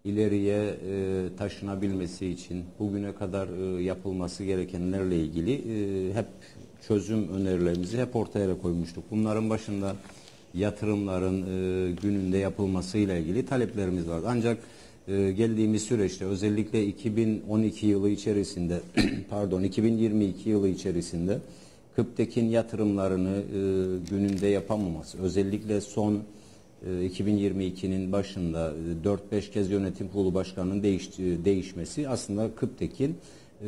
ileriye e, taşınabilmesi için bugüne kadar e, yapılması gerekenlerle ilgili e, hep çözüm önerilerimizi hep ortaya koymuştuk. Bunların başında yatırımların e, gününde yapılmasıyla ilgili taleplerimiz vardı. Ancak e, geldiğimiz süreçte özellikle 2012 yılı içerisinde pardon 2022 yılı içerisinde Kıptek'in yatırımlarını e, gününde yapamaması özellikle son e, 2022'nin başında e, 4-5 kez yönetim kurulu başkanının değiş, değişmesi aslında Kıptek'in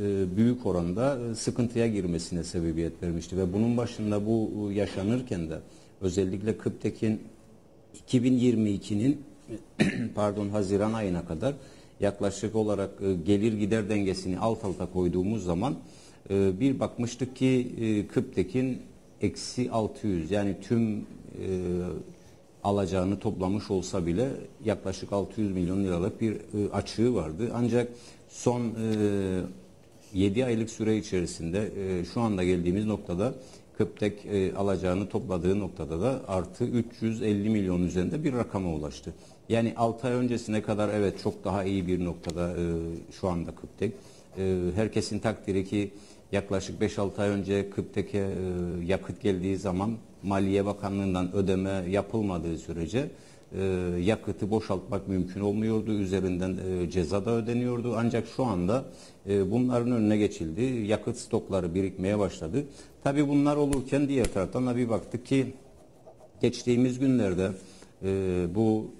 e, büyük oranda e, sıkıntıya girmesine sebebiyet vermişti ve bunun başında bu e, yaşanırken de özellikle Kıptek'in 2022'nin pardon Haziran ayına kadar yaklaşık olarak e, gelir gider dengesini alt alta koyduğumuz zaman e, bir bakmıştık ki e, Kıptek'in eksi 600 yani tüm alacağını toplamış olsa bile yaklaşık 600 milyon liralık bir açığı vardı. Ancak son e, 7 aylık süre içerisinde şu anda geldiğimiz noktada Kıptek e, alacağını topladığı noktada da artı 350 milyon üzerinde bir rakama ulaştı. Yani 6 ay öncesine kadar evet çok daha iyi bir noktada e, şu anda Kıptek. E, herkesin takdiri ki yaklaşık 5-6 ay önce Kıptek'e e, yakıt geldiği zaman Maliye Bakanlığı'ndan ödeme yapılmadığı sürece e, yakıtı boşaltmak mümkün olmuyordu. Üzerinden e, ceza da ödeniyordu. Ancak şu anda e, bunların önüne geçildi. Yakıt stokları birikmeye başladı. Tabii bunlar olurken diğer taraftan da bir baktık ki geçtiğimiz günlerde e, bu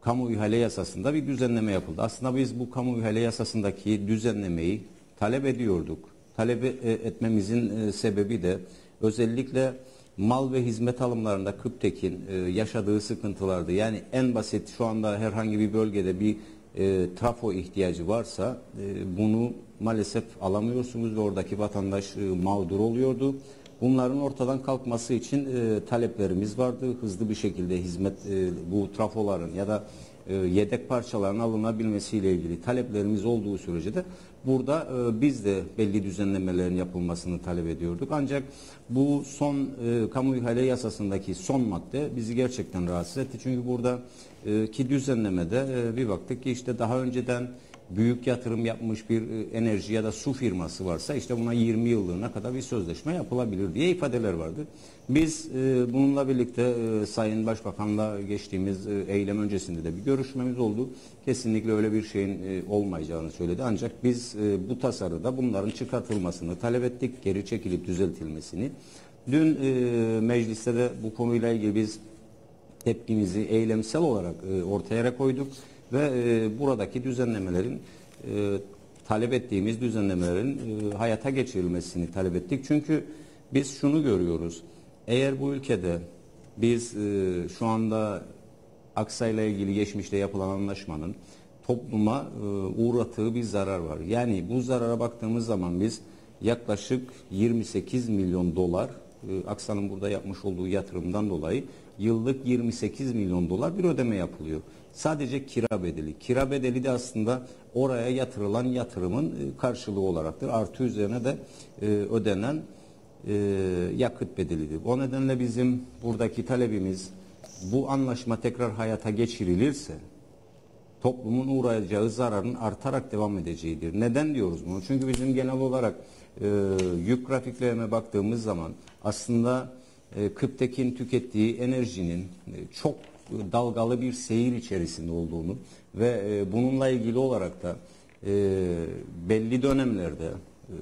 kamu ihale yasasında bir düzenleme yapıldı. Aslında biz bu kamu ihale yasasındaki düzenlemeyi talep ediyorduk. Talep e- etmemizin e, sebebi de özellikle mal ve hizmet alımlarında Kıptek'in e, yaşadığı sıkıntılardı. Yani en basit şu anda herhangi bir bölgede bir e, trafo ihtiyacı varsa e, bunu maalesef alamıyorsunuz ve oradaki vatandaş e, mağdur oluyordu. Bunların ortadan kalkması için e, taleplerimiz vardı. Hızlı bir şekilde hizmet e, bu trafoların ya da e, yedek parçaların alınabilmesiyle ilgili taleplerimiz olduğu sürece de burada e, biz de belli düzenlemelerin yapılmasını talep ediyorduk. Ancak bu son e, kamu ihale yasasındaki son madde bizi gerçekten rahatsız etti. Çünkü burada ki düzenlemede e, bir baktık ki işte daha önceden büyük yatırım yapmış bir e, enerji ya da su firması varsa işte buna 20 yıllığına kadar bir sözleşme yapılabilir diye ifadeler vardı. Biz e, bununla birlikte e, Sayın Başbakan'la geçtiğimiz eylem öncesinde de bir görüşmemiz oldu. Kesinlikle öyle bir şeyin olmayacağını söyledi. Ancak biz bu tasarıda bunların çıkartılmasını talep ettik, geri çekilip düzeltilmesini. Dün mecliste de bu konuyla ilgili biz tepkimizi eylemsel olarak ortaya koyduk ve e, buradaki düzenlemelerin e, talep ettiğimiz düzenlemelerin e, hayata geçirilmesini talep ettik. Çünkü biz şunu görüyoruz. Eğer bu ülkede biz e, şu anda Aksa'yla ilgili geçmişte yapılan anlaşmanın topluma e, uğrattığı bir zarar var. Yani bu zarara baktığımız zaman biz yaklaşık 28 milyon dolar e, Aksa'nın burada yapmış olduğu yatırımdan dolayı yıllık 28 milyon dolar bir ödeme yapılıyor. Sadece kira bedeli. Kira bedeli de aslında oraya yatırılan yatırımın e, karşılığı olaraktır. Artı üzerine de e, ödenen e, yakıt bedelidir. O nedenle bizim buradaki talebimiz bu anlaşma tekrar hayata geçirilirse toplumun uğrayacağı zararın artarak devam edeceğidir. Neden diyoruz bunu? Çünkü bizim genel olarak e, yük grafiklerine baktığımız zaman aslında e, Kıptek'in tükettiği enerjinin e, çok dalgalı bir seyir içerisinde olduğunu ve e, bununla ilgili olarak da e, belli dönemlerde e,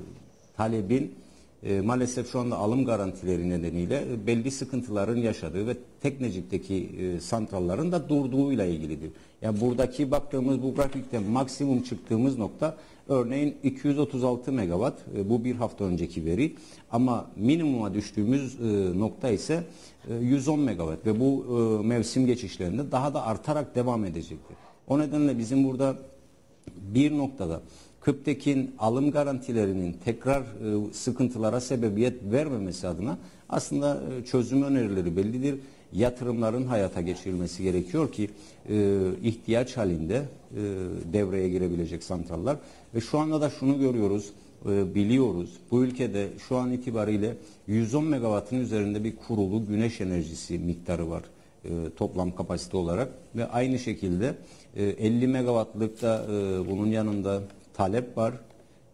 talebin e, maalesef şu anda alım garantileri nedeniyle e, belli sıkıntıların yaşadığı ve Teknecik'teki e, santralların da durduğuyla ilgilidir. Yani buradaki baktığımız bu grafikte maksimum çıktığımız nokta örneğin 236 megawatt e, bu bir hafta önceki veri ama minimuma düştüğümüz e, nokta ise e, 110 megawatt ve bu e, mevsim geçişlerinde daha da artarak devam edecektir. O nedenle bizim burada bir noktada Kıptek'in alım garantilerinin tekrar e, sıkıntılara sebebiyet vermemesi adına aslında e, çözüm önerileri bellidir. Yatırımların hayata geçirilmesi gerekiyor ki e, ihtiyaç halinde e, devreye girebilecek santrallar ve şu anda da şunu görüyoruz e, biliyoruz. Bu ülkede şu an itibariyle 110 megawattın üzerinde bir kurulu güneş enerjisi miktarı var e, toplam kapasite olarak ve aynı şekilde e, 50 megawattlık da e, bunun yanında talep var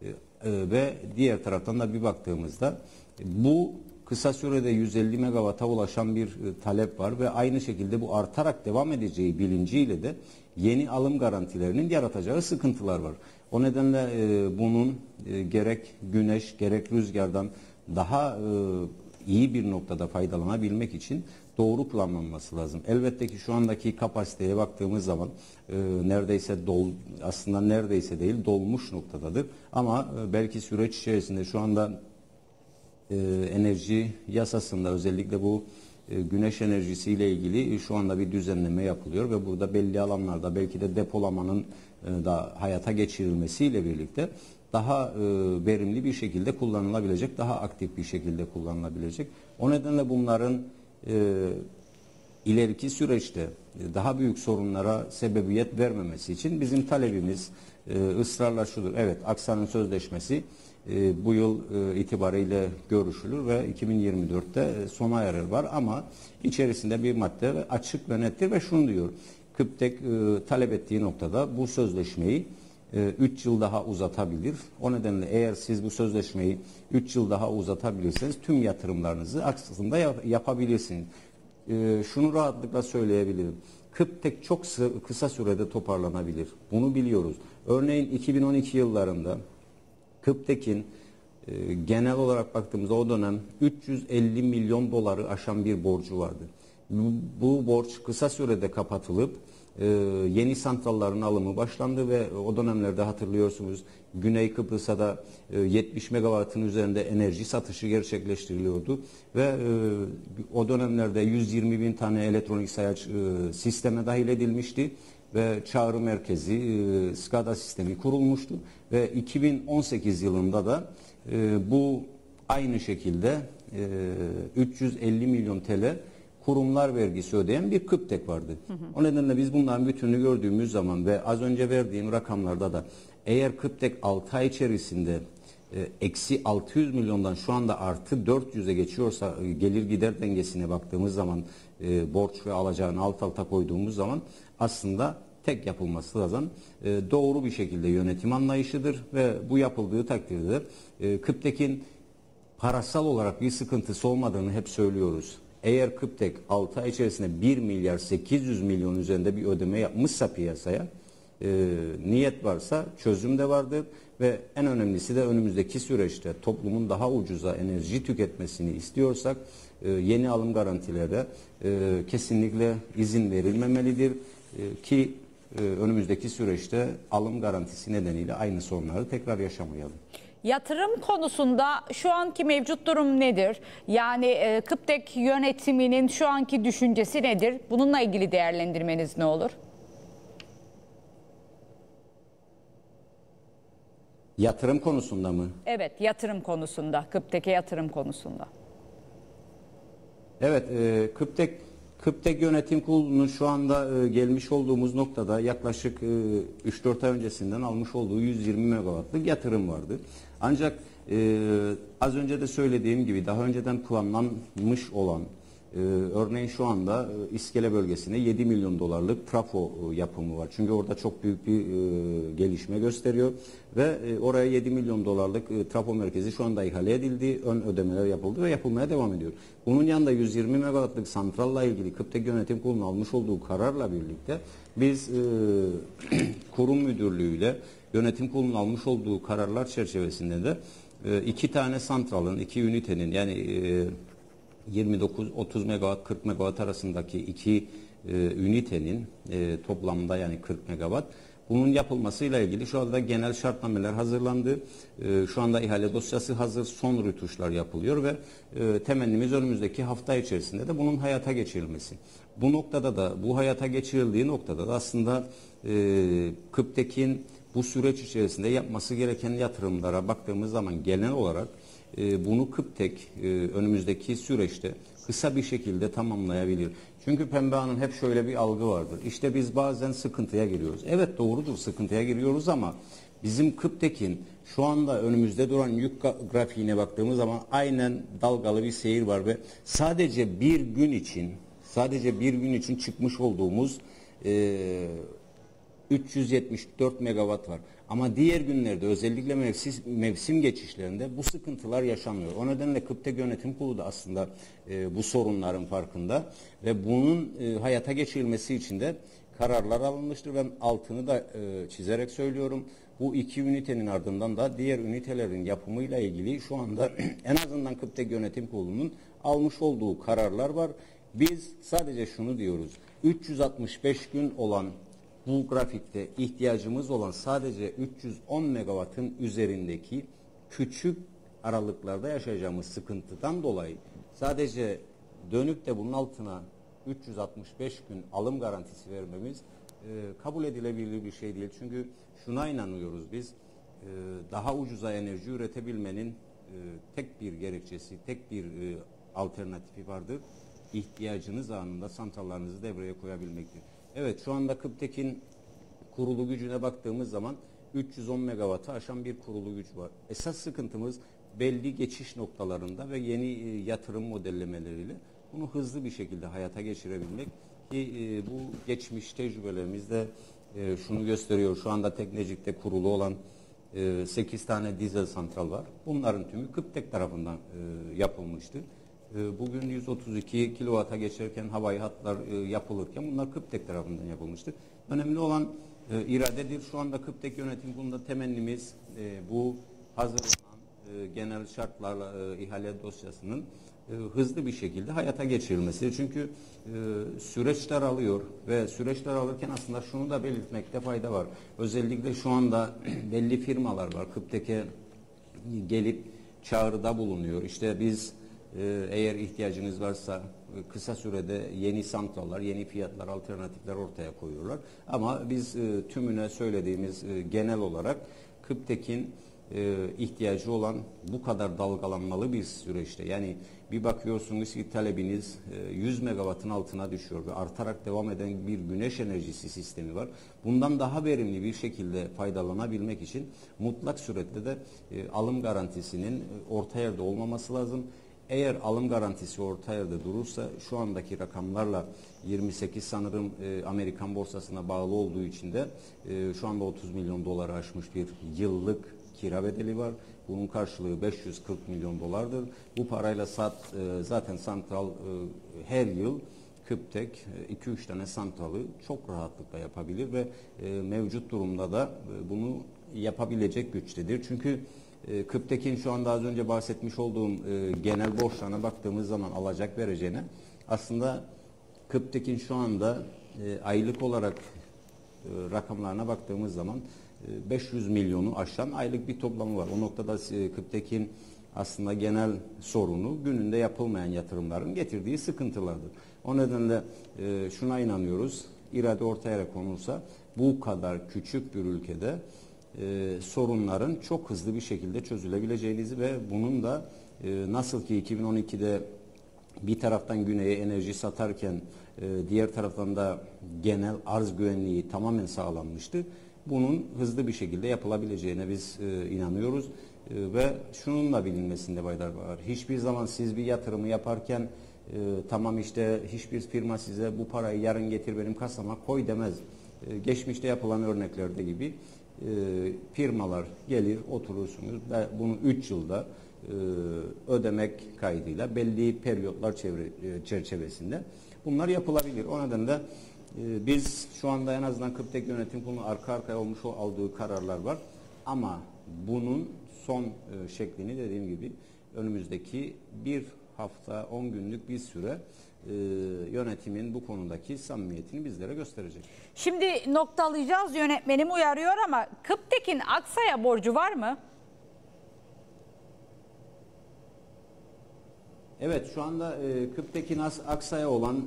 E, e, ve diğer taraftan da bir baktığımızda bu kısa sürede 150 megawata ulaşan bir e, talep var ve aynı şekilde bu artarak devam edeceği bilinciyle de yeni alım garantilerinin yaratacağı sıkıntılar var. O nedenle e, bunun e, gerek güneş gerek rüzgardan daha e, iyi bir noktada faydalanabilmek için doğru planlanması lazım. Elbette ki şu andaki kapasiteye baktığımız zaman e, neredeyse dol aslında neredeyse değil dolmuş noktadadır. Ama e, belki süreç içerisinde şu anda e, enerji yasasında özellikle bu e, güneş enerjisiyle ilgili şu anda bir düzenleme yapılıyor ve burada belli alanlarda belki de depolamanın e, da hayata geçirilmesiyle birlikte daha e, verimli bir şekilde kullanılabilecek, daha aktif bir şekilde kullanılabilecek. O nedenle bunların e, ileriki süreçte daha büyük sorunlara sebebiyet vermemesi için bizim talebimiz e, ısrarla şudur. Evet Aksa'nın sözleşmesi e, bu yıl e, itibariyle görüşülür ve 2024'te e, sona erer var ama içerisinde bir madde açık ve nettir ve şunu diyor. Kıptek e, talep ettiği noktada bu sözleşmeyi 3 yıl daha uzatabilir. O nedenle eğer siz bu sözleşmeyi 3 yıl daha uzatabilirseniz tüm yatırımlarınızı yap- yapabilirsiniz. E, şunu rahatlıkla söyleyebilirim. Kıptek çok kısa sürede toparlanabilir. Bunu biliyoruz. Örneğin 2012 yıllarında Kıptek'in e, genel olarak baktığımızda o dönem 350 milyon doları aşan bir borcu vardı. Bu borç kısa sürede kapatılıp e, yeni santralların alımı başlandı ve o dönemlerde hatırlıyorsunuz Güney Kıbrıs'a da e, 70 megawattın üzerinde enerji satışı gerçekleştiriliyordu. Ve e, o dönemlerde 120 bin tane elektronik sayaç e, sisteme dahil edilmişti. Ve çağrı merkezi e, SCADA sistemi kurulmuştu. Ve 2018 yılında da e, bu aynı şekilde e, 350 milyon TL kurumlar vergisi ödeyen bir KÜPTEK vardı. O nedenle biz bunların bütününü gördüğümüz zaman ve az önce verdiğim rakamlarda da eğer KÜPTEK 6 ay içerisinde e, eksi 600 milyondan şu anda artı 400'e geçiyorsa e, gelir gider dengesine baktığımız zaman e, borç ve alacağını alt alta koyduğumuz zaman aslında tek yapılması lazım e, doğru bir şekilde yönetim anlayışıdır ve bu yapıldığı takdirde e, KÜPTEK'in parasal olarak bir sıkıntısı olmadığını hep söylüyoruz. Eğer KÜPTEK 6 ay içerisinde 1 milyar 800 milyon üzerinde bir ödeme yapmışsa piyasaya e, niyet varsa çözüm de vardır ve en önemlisi de önümüzdeki süreçte toplumun daha ucuza enerji tüketmesini istiyorsak e, yeni alım garantilerde e, kesinlikle izin verilmemelidir E, ki e, önümüzdeki süreçte alım garantisi nedeniyle aynı sorunları tekrar yaşamayalım. Yatırım konusunda şu anki mevcut durum nedir? Yani e, Kıptek yönetiminin şu anki düşüncesi nedir? Bununla ilgili değerlendirmeniz ne olur? Yatırım konusunda mı? Evet, yatırım konusunda, Kıptek'e yatırım konusunda. Evet, e, Kıptek Kıptek Yönetim Kurulu'nun şu anda e, gelmiş olduğumuz noktada yaklaşık e, 3-4 ay öncesinden almış olduğu 120 megawattlık yatırım vardı. Ancak e, az önce de söylediğim gibi daha önceden planlanmış olan e, örneğin şu anda e, İskele bölgesine 7 milyon dolarlık trafo e, yapımı var. Çünkü orada çok büyük bir e, gelişme gösteriyor ve e, oraya 7 milyon dolarlık e, trafo merkezi şu anda ihale edildi, ön ödemeler yapıldı ve yapılmaya devam ediyor. Bunun yanında 120 megawattlık santralla ilgili Kıptek Yönetim Kurulu'nun almış olduğu kararla birlikte biz e, kurum müdürlüğüyle yönetim kurulunun almış olduğu kararlar çerçevesinde de e, iki tane santralın, iki ünitenin yani e, 29-30 megawatt 40 megawatt arasındaki iki e, ünitenin e, toplamda yani 40 megawatt bunun yapılmasıyla ilgili şu anda genel şartnameler hazırlandı. E, şu anda ihale dosyası hazır. Son rütuşlar yapılıyor ve e, temennimiz önümüzdeki hafta içerisinde de bunun hayata geçirilmesi. Bu noktada da bu hayata geçirildiği noktada da aslında e, Kıptek'in bu süreç içerisinde yapması gereken yatırımlara baktığımız zaman genel olarak e, bunu Kıptek e, önümüzdeki süreçte kısa bir şekilde tamamlayabilir. Çünkü Pembe Hanım hep şöyle bir algı vardır. İşte biz bazen sıkıntıya giriyoruz. Evet doğrudur sıkıntıya giriyoruz ama bizim Kıptek'in şu anda önümüzde duran yük gra- grafiğine baktığımız zaman aynen dalgalı bir seyir var ve sadece bir gün için sadece bir gün için çıkmış olduğumuz e, 374 megawatt var. Ama diğer günlerde özellikle mevsim, mevsim geçişlerinde bu sıkıntılar yaşanmıyor. O nedenle Kıptek Yönetim Kurulu da aslında e, bu sorunların farkında ve bunun e, hayata geçirilmesi için de kararlar alınmıştır. Ben altını da e, çizerek söylüyorum. Bu iki ünitenin ardından da diğer ünitelerin yapımıyla ilgili şu anda en azından Kıptek Yönetim Kurulu'nun almış olduğu kararlar var. Biz sadece şunu diyoruz. 365 gün olan bu grafikte ihtiyacımız olan sadece 310 megawattın üzerindeki küçük aralıklarda yaşayacağımız sıkıntıdan dolayı sadece dönüp de bunun altına 365 gün alım garantisi vermemiz e, kabul edilebilir bir şey değil. Çünkü şuna inanıyoruz biz e, daha ucuza enerji üretebilmenin e, tek bir gerekçesi, tek bir e, alternatifi vardır. İhtiyacınız anında santrallarınızı devreye koyabilmektir. Evet şu anda Kıptek'in kurulu gücüne baktığımız zaman 310 megawattı aşan bir kurulu güç var. Esas sıkıntımız belli geçiş noktalarında ve yeni e, yatırım modellemeleriyle bunu hızlı bir şekilde hayata geçirebilmek ki e, bu geçmiş tecrübelerimizde e, şunu gösteriyor. Şu anda Teknecik'te kurulu olan e, 8 tane dizel santral var. Bunların tümü Kıptek tarafından yapılmıştı. E, Bugün 132 kilovata geçerken havai hatlar e, yapılırken bunlar Kıptek tarafından yapılmıştır. Önemli olan e, iradedir. Şu anda Kıptek yönetim kurulunda temennimiz e, bu hazırlanan e, genel şartlarla ihale dosyasının hızlı bir şekilde hayata geçirilmesi. Çünkü e, süreçler alıyor ve süreçler alırken aslında şunu da belirtmekte fayda var. Özellikle şu anda belli firmalar var. Kıptek'e gelip çağrıda bulunuyor. İşte biz eğer ihtiyacınız varsa e, kısa sürede yeni santrallar, yeni fiyatlar, alternatifler ortaya koyuyorlar. Ama biz e, tümüne söylediğimiz e, genel olarak Kıptek'in ihtiyacı olan bu kadar dalgalanmalı bir süreçte yani bir bakıyorsunuz ki talebiniz e, 100 megawattın altına düşüyor ve artarak devam eden bir güneş enerjisi sistemi var. Bundan daha verimli bir şekilde faydalanabilmek için mutlak surette de alım garantisinin orta yerde olmaması lazım. Eğer alım garantisi orta yerde durursa şu andaki rakamlarla 28 sanırım e, Amerikan borsasına bağlı olduğu için de e, şu anda 30 milyon doları aşmış bir yıllık kira bedeli var. Bunun karşılığı 540 milyon dolardır. Bu parayla sat, e, zaten santral e, her yıl Kıptek 2-3 tane santralı çok rahatlıkla yapabilir ve e, mevcut durumda da e, bunu yapabilecek güçtedir. Çünkü e, Kıptek'in şu anda az önce bahsetmiş olduğum e, genel borçlarına baktığımız zaman alacak vereceğine aslında Kıptek'in şu anda e, aylık olarak e, rakamlarına baktığımız zaman e, 500 milyonu aşan aylık bir toplamı var. O noktada Kıptek'in aslında genel sorunu gününde yapılmayan yatırımların getirdiği sıkıntılardır. O nedenle şuna inanıyoruz. İrade ortaya konulsa bu kadar küçük bir ülkede e, sorunların çok hızlı bir şekilde çözülebileceğinizi ve bunun da e, nasıl ki 2012'de bir taraftan güneye enerji satarken e, diğer taraftan da genel arz güvenliği tamamen sağlanmıştı. Bunun hızlı bir şekilde yapılabileceğine biz e, inanıyoruz E, ve şunun da bilinmesinde fayda var. Hiçbir zaman siz bir yatırımı yaparken e, tamam işte hiçbir firma size bu parayı yarın getir benim kasama koy demez. E, geçmişte yapılan örneklerde gibi e, firmalar gelir oturursunuz ve bunu 3 yılda e, ödemek kaydıyla belli periyotlar çevre, e, çerçevesinde bunlar yapılabilir. O nedenle e, biz şu anda en azından Kıptek yönetim kurulu arka arkaya olmuş o aldığı kararlar var. Ama bunun son e, şeklini dediğim gibi önümüzdeki bir hafta 10 günlük bir süre e, yönetimin bu konudaki samimiyetini bizlere gösterecek. Şimdi noktalayacağız yönetmenim uyarıyor ama Kıptek'in Aksa'ya borcu var mı? Evet şu anda e, Kıptekin Aksa'ya olan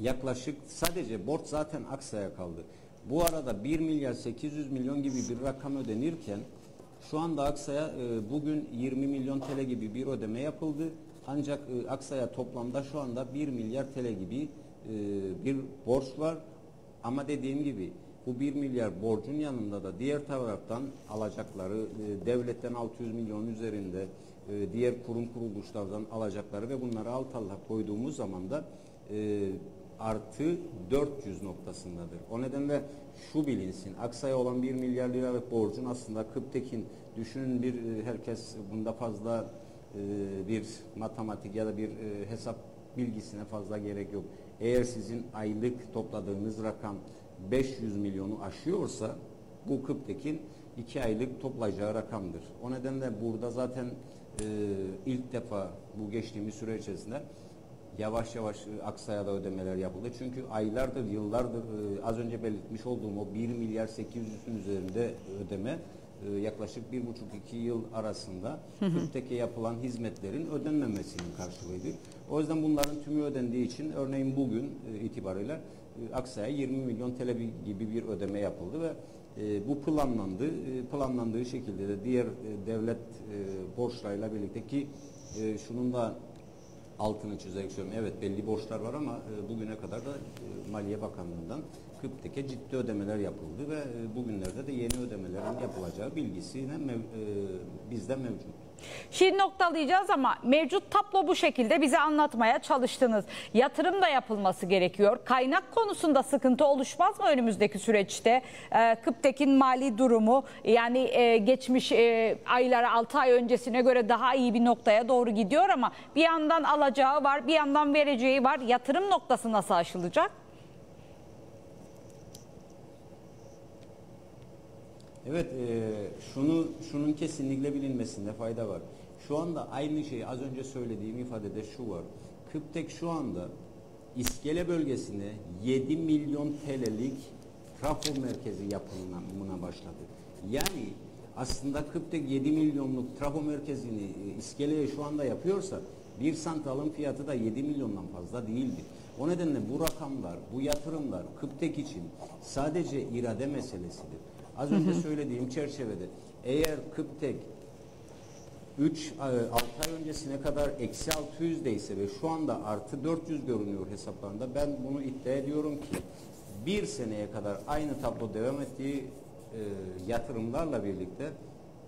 yaklaşık sadece borç zaten Aksa'ya kaldı. Bu arada 1 milyar 800 milyon gibi bir rakam ödenirken şu anda Aksa'ya e, bugün 20 milyon TL gibi bir ödeme yapıldı. Ancak e, Aksa'ya toplamda şu anda 1 milyar TL gibi e, bir borç var. Ama dediğim gibi bu 1 milyar borcun yanında da diğer taraftan alacakları e, devletten 600 milyon üzerinde e, diğer kurum kuruluşlardan alacakları ve bunları alt alta koyduğumuz zaman da e, artı 400 noktasındadır. O nedenle şu bilinsin. Aksa'ya olan 1 milyar liralık borcun aslında Kıptek'in düşünün bir e, herkes bunda fazla e, bir matematik ya da bir e, hesap bilgisine fazla gerek yok. Eğer sizin aylık topladığınız rakam 500 milyonu aşıyorsa bu Kıptek'in 2 aylık toplayacağı rakamdır. O nedenle burada zaten e, ilk defa bu geçtiğimiz süre içerisinde yavaş yavaş Aksa'ya ödemeler yapıldı. Çünkü aylardır, yıllardır e, az önce belirtmiş olduğum o 1 milyar 800'ün üzerinde ödeme e, yaklaşık bir buçuk iki yıl arasında Kürtek'e yapılan hizmetlerin ödenmemesinin karşılığıydı. O yüzden bunların tümü ödendiği için örneğin bugün e, itibariyle e, Aksa'ya 20 milyon TL gibi bir ödeme yapıldı ve e, bu planlandı. Planlandığı şekilde de diğer devlet borçlarıyla birlikte ki şunun da altını çizerek söylüyorum. Evet belli borçlar var ama bugüne kadar da Maliye Bakanlığı'ndan Kıptek'e ciddi ödemeler yapıldı ve e, bugünlerde de yeni ödemelerin yapılacağı bilgisine mev, e, bizde mevcut. Şimdi noktalayacağız ama mevcut tablo bu şekilde bize anlatmaya çalıştınız. Yatırım da yapılması gerekiyor. Kaynak konusunda sıkıntı oluşmaz mı önümüzdeki süreçte? Ee, Kıptek'in mali durumu yani e, geçmiş e, aylara 6 ay öncesine göre daha iyi bir noktaya doğru gidiyor ama bir yandan alacağı var bir yandan vereceği var. Yatırım noktası nasıl aşılacak? Evet, e, şunu şunun kesinlikle bilinmesinde fayda var. Şu anda aynı şey az önce söylediğim ifadede şu var. Kıptek şu anda İskele bölgesine 7 milyon TL'lik trafo merkezi yapımına başladı. Yani aslında Kıptek 7 milyonluk trafo merkezini e, İskele'ye şu anda yapıyorsa bir santralın fiyatı da 7 milyondan fazla değildi. O nedenle bu rakamlar, bu yatırımlar Kıptek için sadece irade meselesidir. Az önce söylediğim çerçevede eğer Kıptek 3 6 ay öncesine kadar eksi 600'deyse ve şu anda artı 400 görünüyor hesaplarında ben bunu iddia ediyorum ki bir seneye kadar aynı tablo devam ettiği e, yatırımlarla birlikte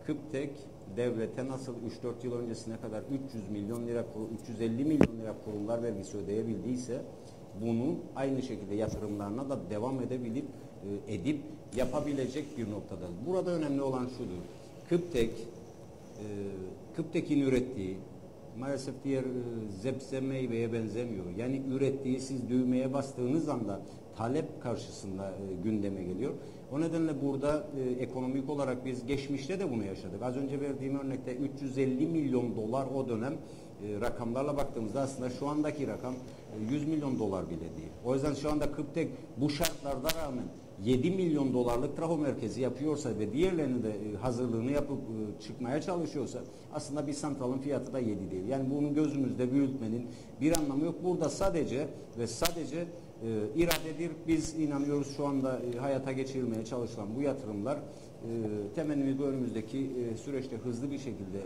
Kıptek devlete nasıl 3-4 yıl öncesine kadar 300 milyon lira, kur- 350 milyon lira kurumlar vergisi ödeyebildiyse bunu aynı şekilde yatırımlarına da devam edebilip e, edip yapabilecek bir noktada. Burada önemli olan şudur. Kıptek e, Kıptek'in ürettiği maalesef diğer e, zepse meyveye benzemiyor. Yani ürettiği siz düğmeye bastığınız anda talep karşısında e, gündeme geliyor. O nedenle burada e, ekonomik olarak biz geçmişte de bunu yaşadık. Az önce verdiğim örnekte 350 milyon dolar o dönem e, rakamlarla baktığımızda aslında şu andaki rakam e, 100 milyon dolar bile değil. O yüzden şu anda Kıptek bu şartlarda rağmen 7 milyon dolarlık traho merkezi yapıyorsa ve diğerlerini de e, hazırlığını yapıp e, çıkmaya çalışıyorsa aslında bir santralın fiyatı da 7 değil. Yani bunu gözümüzde büyütmenin bir anlamı yok. Burada sadece ve sadece e, iradedir. Biz inanıyoruz şu anda hayata geçirilmeye çalışılan bu yatırımlar temennimiz bu önümüzdeki süreçte hızlı bir şekilde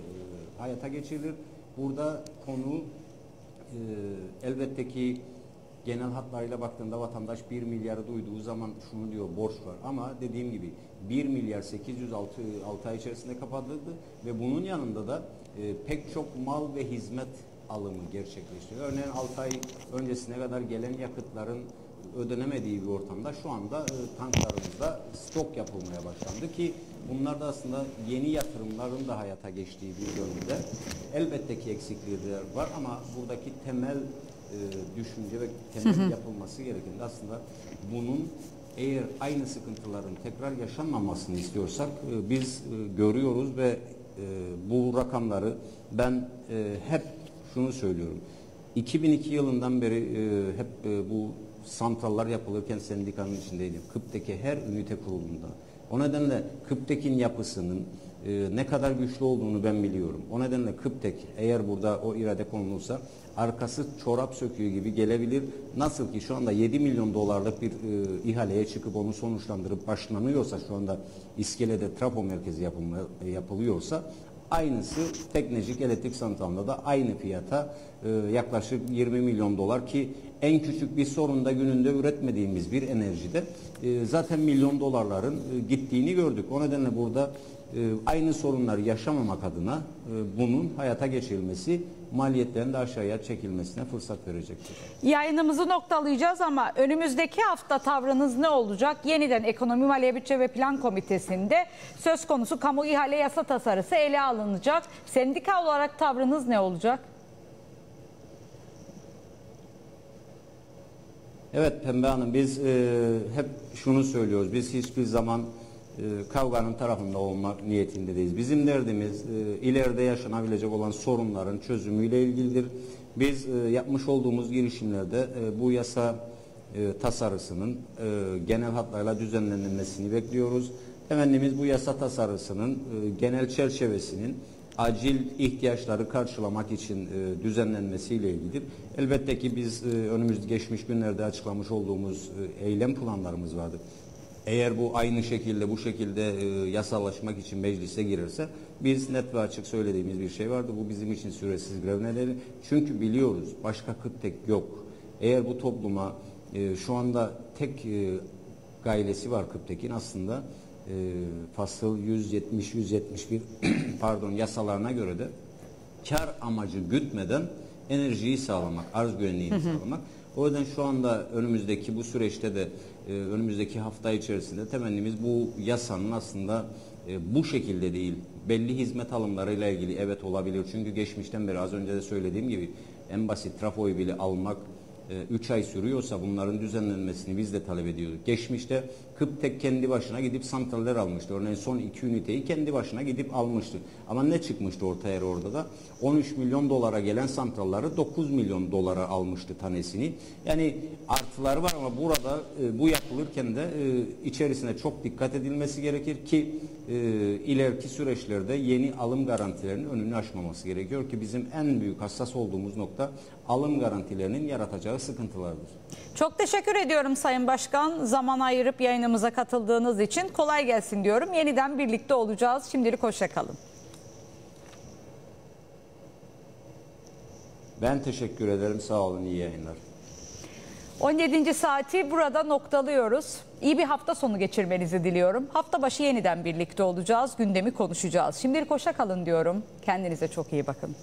hayata geçirilir. Burada konu elbette ki genel hatlarıyla baktığında vatandaş 1 milyarı duyduğu zaman şunu diyor borç var ama dediğim gibi 1 milyar 806 6 ay içerisinde kapatıldı ve bunun yanında da e, pek çok mal ve hizmet alımı gerçekleşti. Örneğin 6 ay öncesine kadar gelen yakıtların ödenemediği bir ortamda şu anda e, tanklarımızda stok yapılmaya başlandı ki bunlar da aslında yeni yatırımların da hayata geçtiği bir dönemde elbette ki eksiklikler var ama buradaki temel e, düşünce ve temel yapılması gereken de aslında bunun eğer aynı sıkıntıların tekrar yaşanmamasını istiyorsak e, biz e, görüyoruz ve e, bu rakamları ben e, hep şunu söylüyorum. 2002 yılından beri e, hep e, bu santrallar yapılırken sendikanın içindeydim. Kıp'teki her ünite kurulunda. O nedenle Kıptek'in yapısının e, ne kadar güçlü olduğunu ben biliyorum. O nedenle Kıptek eğer burada o irade konulursa arkası çorap söküğü gibi gelebilir. Nasıl ki şu anda 7 milyon dolarlık bir e, ihaleye çıkıp onu sonuçlandırıp başlanıyorsa şu anda iskelede trapo merkezi yapılma, yapılıyorsa Aynısı Teknecik Elektrik Santralı'nda da aynı fiyata e, yaklaşık 20 milyon dolar ki en küçük bir sorunda gününde üretmediğimiz bir enerjide e, zaten milyon dolarların e, gittiğini gördük. O nedenle burada e, aynı sorunları yaşamamak adına e, bunun hayata geçirilmesi maliyetlerin de aşağıya çekilmesine fırsat verecektir. Yayınımızı noktalayacağız ama önümüzdeki hafta tavrınız ne olacak? Yeniden Ekonomi Maliye Bütçe ve Plan Komitesi'nde söz konusu kamu ihale yasa tasarısı ele alınacak. Sendika olarak tavrınız ne olacak? Evet Pembe Hanım biz e, hep şunu söylüyoruz. Biz hiçbir zaman kavganın tarafında olmak niyetindeyiz. Bizim derdimiz e, ileride yaşanabilecek olan sorunların çözümüyle ilgilidir. Biz e, yapmış olduğumuz girişimlerde e, bu yasa tasarısının genel hatlarıyla düzenlenmesini bekliyoruz. Temennimiz bu yasa tasarısının genel çerçevesinin acil ihtiyaçları karşılamak için düzenlenmesiyle ilgilidir. Elbette ki biz önümüz geçmiş günlerde açıklamış olduğumuz eylem planlarımız vardı. Eğer bu aynı şekilde bu şekilde e, yasallaşmak için meclise girirse biz net ve açık söylediğimiz bir şey vardı. Bu bizim için süresiz grev nedeni. Çünkü biliyoruz başka kıt tek yok. Eğer bu topluma e, şu anda tek e, gailesi var Kıptek'in aslında e, fasıl 170-171 pardon yasalarına göre de kar amacı gütmeden enerjiyi sağlamak, arz güvenliğini sağlamak. O yüzden şu anda önümüzdeki bu süreçte de e, önümüzdeki hafta içerisinde temennimiz bu yasanın aslında e, bu şekilde değil belli hizmet alımlarıyla ilgili evet olabilir. Çünkü geçmişten beri az önce de söylediğim gibi en basit trafoyu bile almak 3 ay sürüyorsa bunların düzenlenmesini biz de talep ediyorduk. Geçmişte Kıptek kendi başına gidip santraller almıştı. Örneğin son iki üniteyi kendi başına gidip almıştı. Ama ne çıkmıştı ortaya orada da? 13 milyon dolara gelen santralları 9 milyon dolara almıştı tanesini. Yani artıları var ama burada e, bu yapılırken de e, içerisine çok dikkat edilmesi gerekir ki e, ileriki süreçlerde yeni alım garantilerinin önünü aşmaması gerekiyor ki bizim en büyük hassas olduğumuz nokta alım garantilerinin yaratacağı miktarı sıkıntı vardır. Çok teşekkür ediyorum Sayın Başkan. Zaman ayırıp yayınımıza katıldığınız için kolay gelsin diyorum. Yeniden birlikte olacağız. Şimdilik hoşça kalın. Ben teşekkür ederim. Sağ olun. iyi yayınlar. 17. saati burada noktalıyoruz. İyi bir hafta sonu geçirmenizi diliyorum. Hafta başı yeniden birlikte olacağız. Gündemi konuşacağız. Şimdilik hoşça kalın diyorum. Kendinize çok iyi bakın.